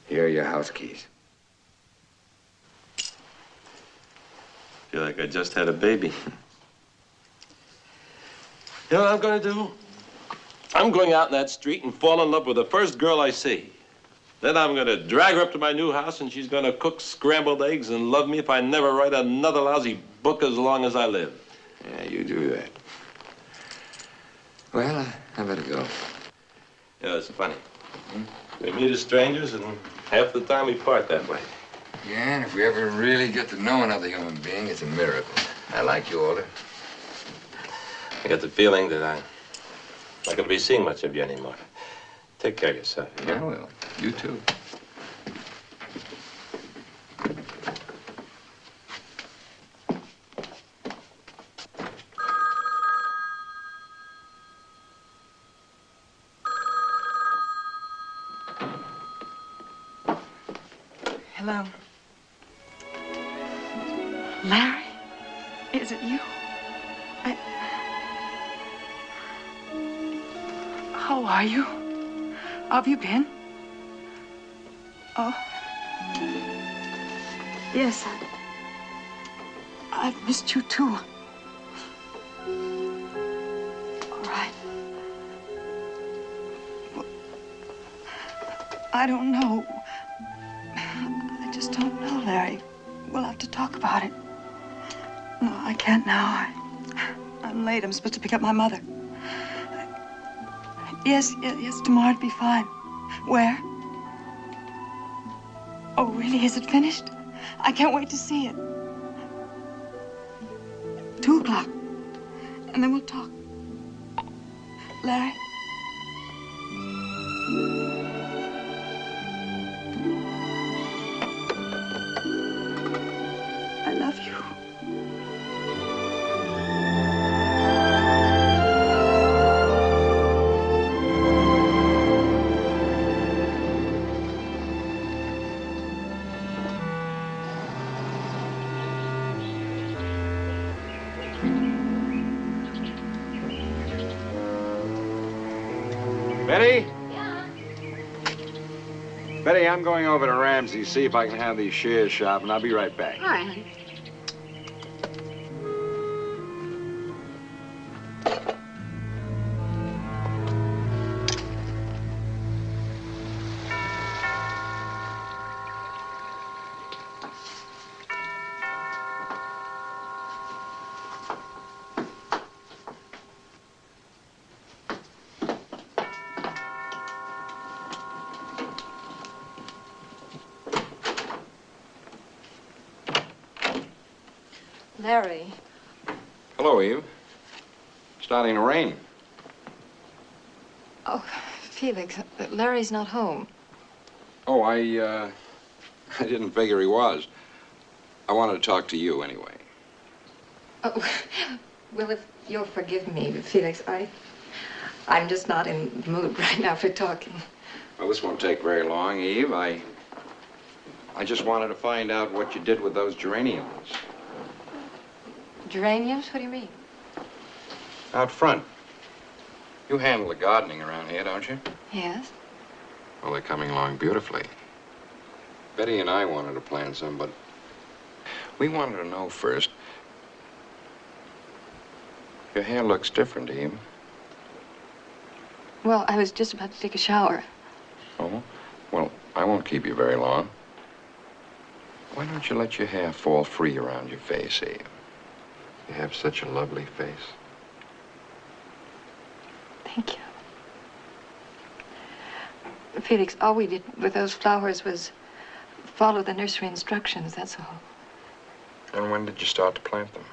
Here are your house keys. Feel like I just had a baby. <laughs> You know what I'm going to do? I'm going out in that street and fall in love with the first girl I see. Then I'm going to drag her up to my new house and she's going to cook scrambled eggs and love me if I never write another lousy book as long as I live. Yeah, you do that. Well, I better go. Yeah, it's funny. Hmm? We meet as strangers and half the time we part that way. Yeah, and if we ever really get to know another human being, it's a miracle. I like you, Altar. I got the feeling that I'm not going to be seeing much of you anymore. Take care of yourself. Yeah, I will. You too. Hello. Larry? Is it you? I... How are you? How have you been? Oh. Yes. I've missed you too. All right. I don't know. I just don't know, Larry. We'll have to talk about it. No, I can't now. I, I'm late. I'm supposed to pick up my mother. Yes, yes, yes, tomorrow'd be fine. Where? Oh, really? Is it finished? I can't wait to see it. Two o'clock. And then we'll talk. Larry? I'm going over to Ramsey, see if I can have these shares shop, and I'll be right back. All right, honey. Larry's not home. Oh, I, uh, <laughs> I didn't figure he was. I wanted to talk to you anyway. Oh, <laughs> well, if you'll forgive me, Felix, I, I'm just not in the mood <laughs> right now for talking. Well, this won't take very long, Eve. I, I I just wanted to find out what you did with those geraniums. Geraniums? What do you mean? Out front. You handle the gardening around here, don't you? Yes. Well, they're coming along beautifully. Betty and I wanted to plant some, but we wanted to know first. Your hair looks different, Eve. Well, I was just about to take a shower. Oh? Well, I won't keep you very long. Why don't you let your hair fall free around your face, Eve? You have such a lovely face. Thank you. Felix, all we did with those flowers was follow the nursery instructions, that's all. And when did you start to plant them?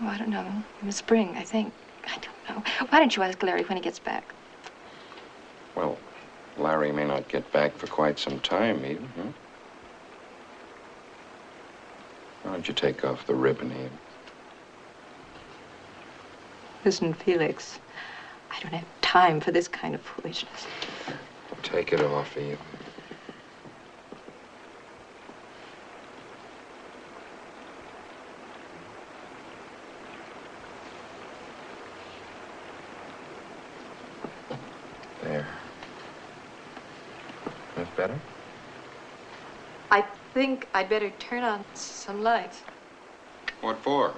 Oh, I don't know. In the spring, I think. I don't know. Why don't you ask Larry when he gets back? Well, Larry may not get back for quite some time, Eve. Hmm? Why don't you take off the ribbon, Eve? Listen, Felix, I don't have time for this kind of foolishness. Take it off, Eve. There. That's better? I think I'd better turn on some lights. What for?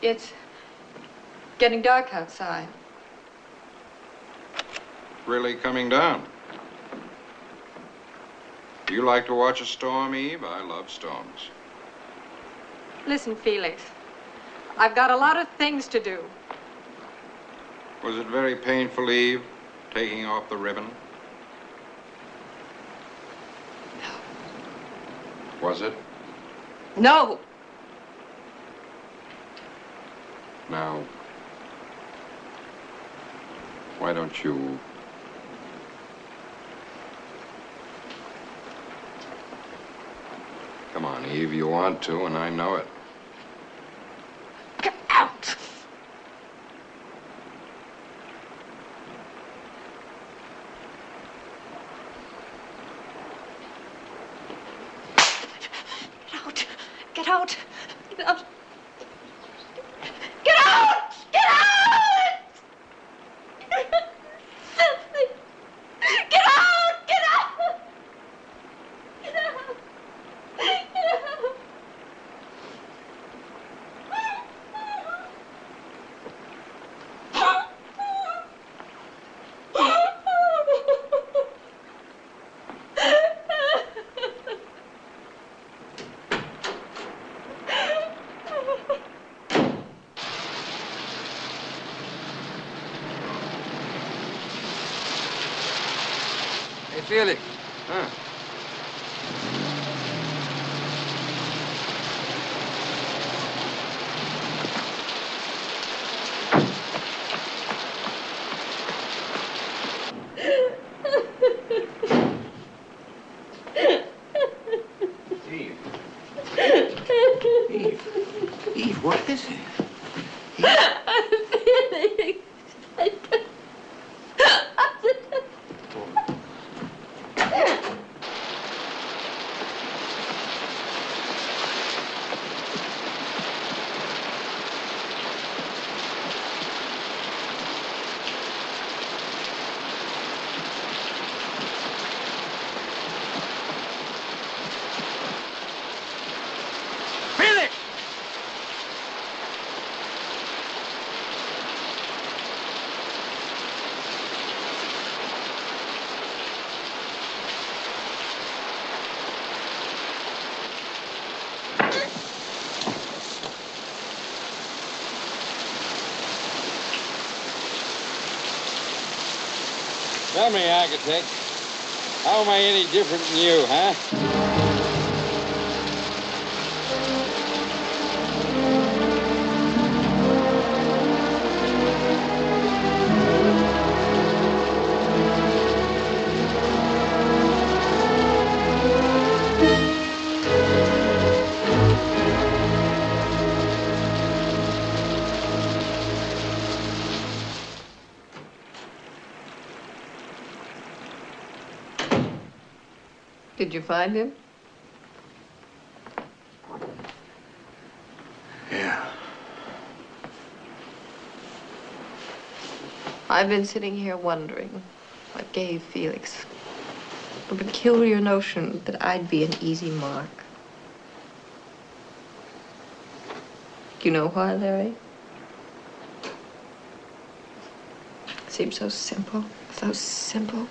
It's getting dark outside. Really coming down. You like to watch a storm, Eve? I love storms. Listen, Felix, I've got a lot of things to do. Was it very painful, Eve, taking off the ribbon? No. Was it? No! Now, why don't you Eve, you want to, and I know it. Tell me, architect, how am I any different than you, huh? Did you find him? Yeah. I've been sitting here wondering what gave Felix the peculiar notion that I'd be an easy mark. Do you know why, Larry? Seems so simple, so simple.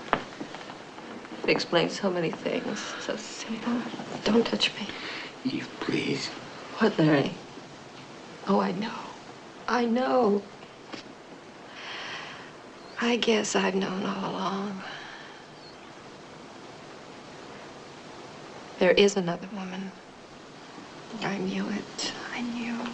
It explains so many things. So simple. Don't touch me. Eve, please. What, Larry? Oh, I know. I know. I guess I've known all along. There is another woman. I knew it. I knew.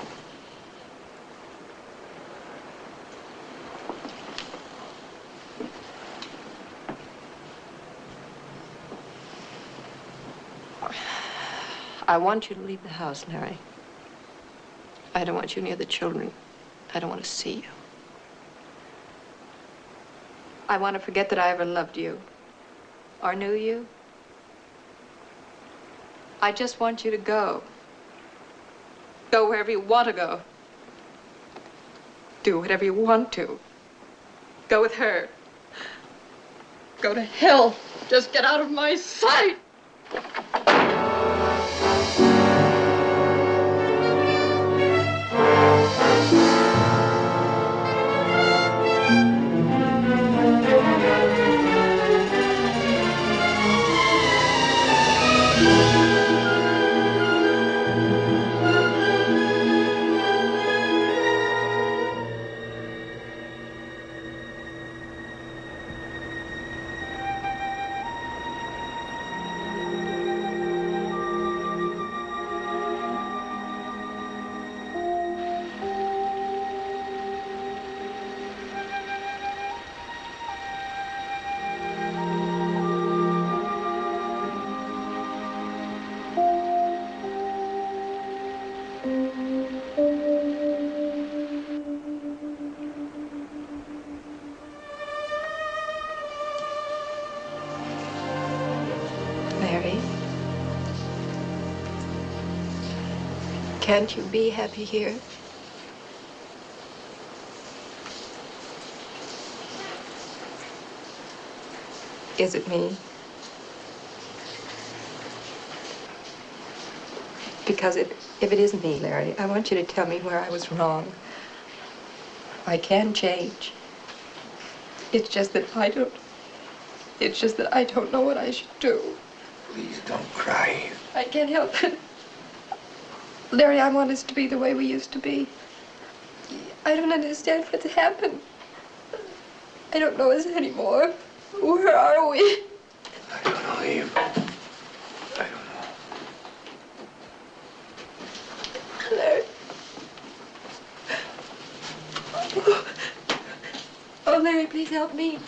I want you to leave the house, Larry. I don't want you near the children. I don't want to see you. I want to forget that I ever loved you or knew you. I just want you to go. Go wherever you want to go. Do whatever you want to. Go with her. Go to hell. Just get out of my sight. Can't you be happy here? Is it me? Because it, if it is me, Larry, I want you to tell me where I was wrong. I can change. It's just that I don't. It's just that I don't know what I should do. Please don't cry. I can't help it. Larry, I want us to be the way we used to be. I don't understand what's happened. I don't know us anymore. Where are we? I don't know, Eve. I don't know. Larry. Oh, Larry, please help me.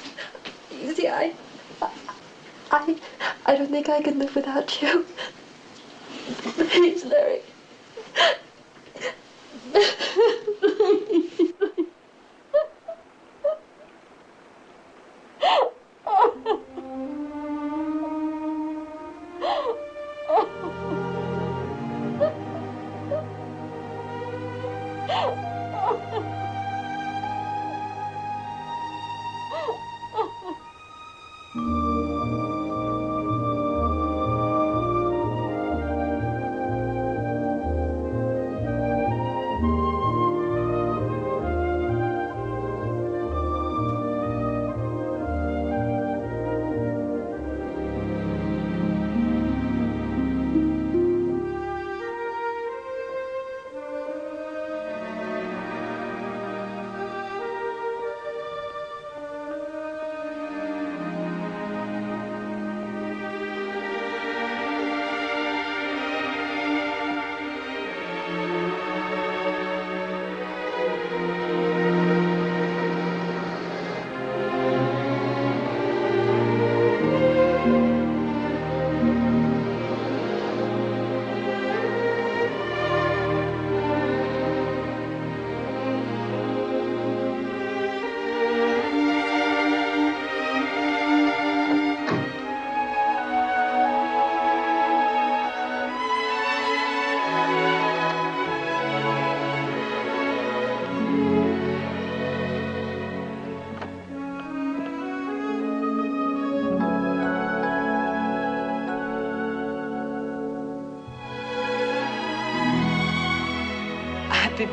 You see, I, I, I don't think I can live without you. Please, Larry.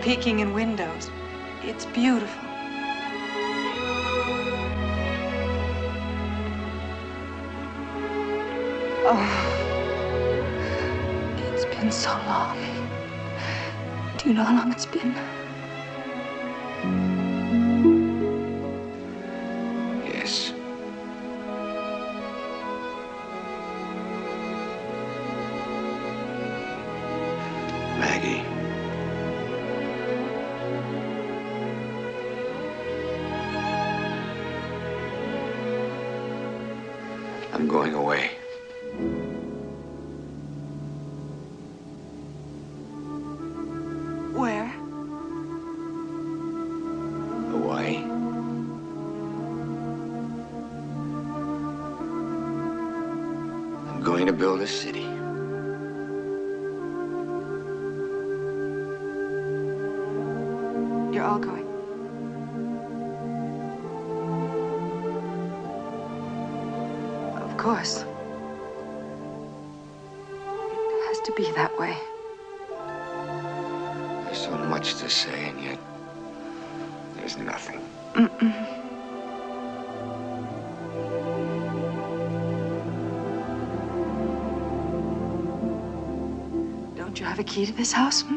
Peeking in windows. It's beautiful. Build a city. This house? hmm?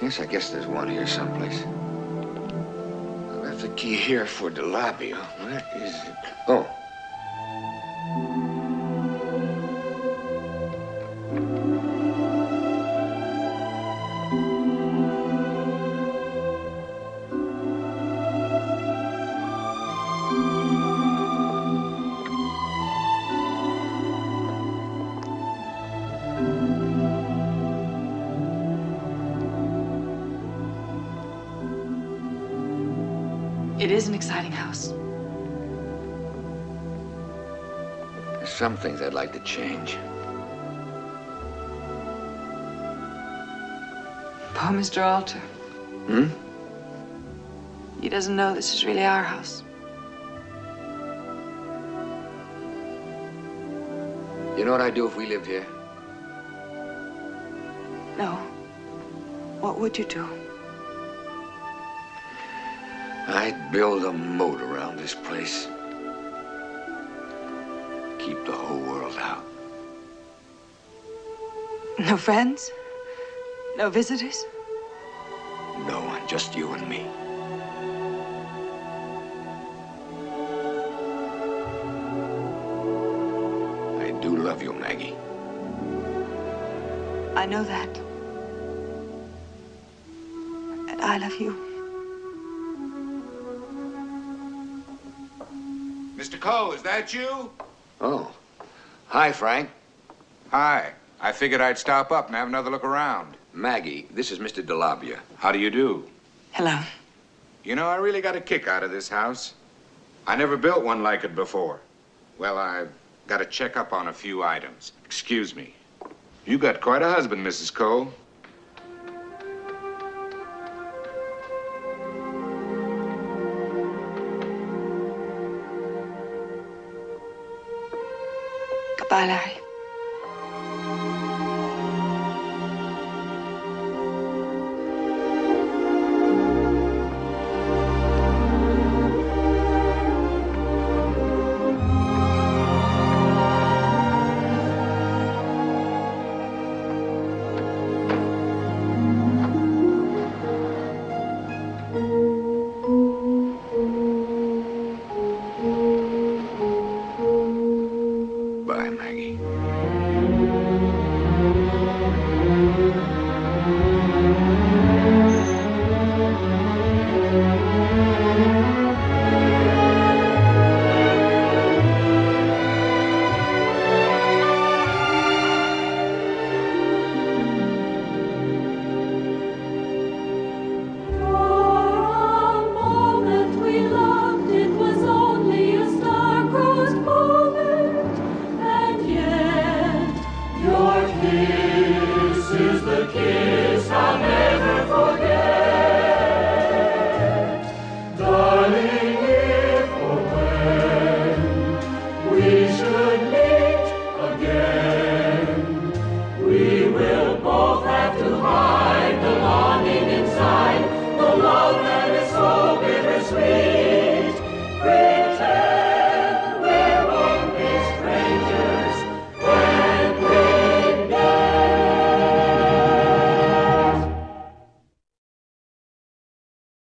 Yes, I guess there's one here someplace. I left the key here for Delabio. Where is it? Oh. It is an exciting house. There's some things I'd like to change. Poor Mr. Altar. Hmm? He doesn't know this is really our house. You know what I'd do if we lived here? No. What would you do? I'd build a moat around this place. Keep the whole world out. No friends? No visitors? No one, just you and me. I do love you, Maggie. I know that. And I love you. That you? Oh. Hi, Frank. Hi. I figured I'd stop up and have another look around. Maggie, this is Mr. Delabia. How do you do? Hello. You know, I really got a kick out of this house. I never built one like it before. Well, I've got to check up on a few items. Excuse me. You got quite a husband, Mrs. Coe. Goodbye, Larry.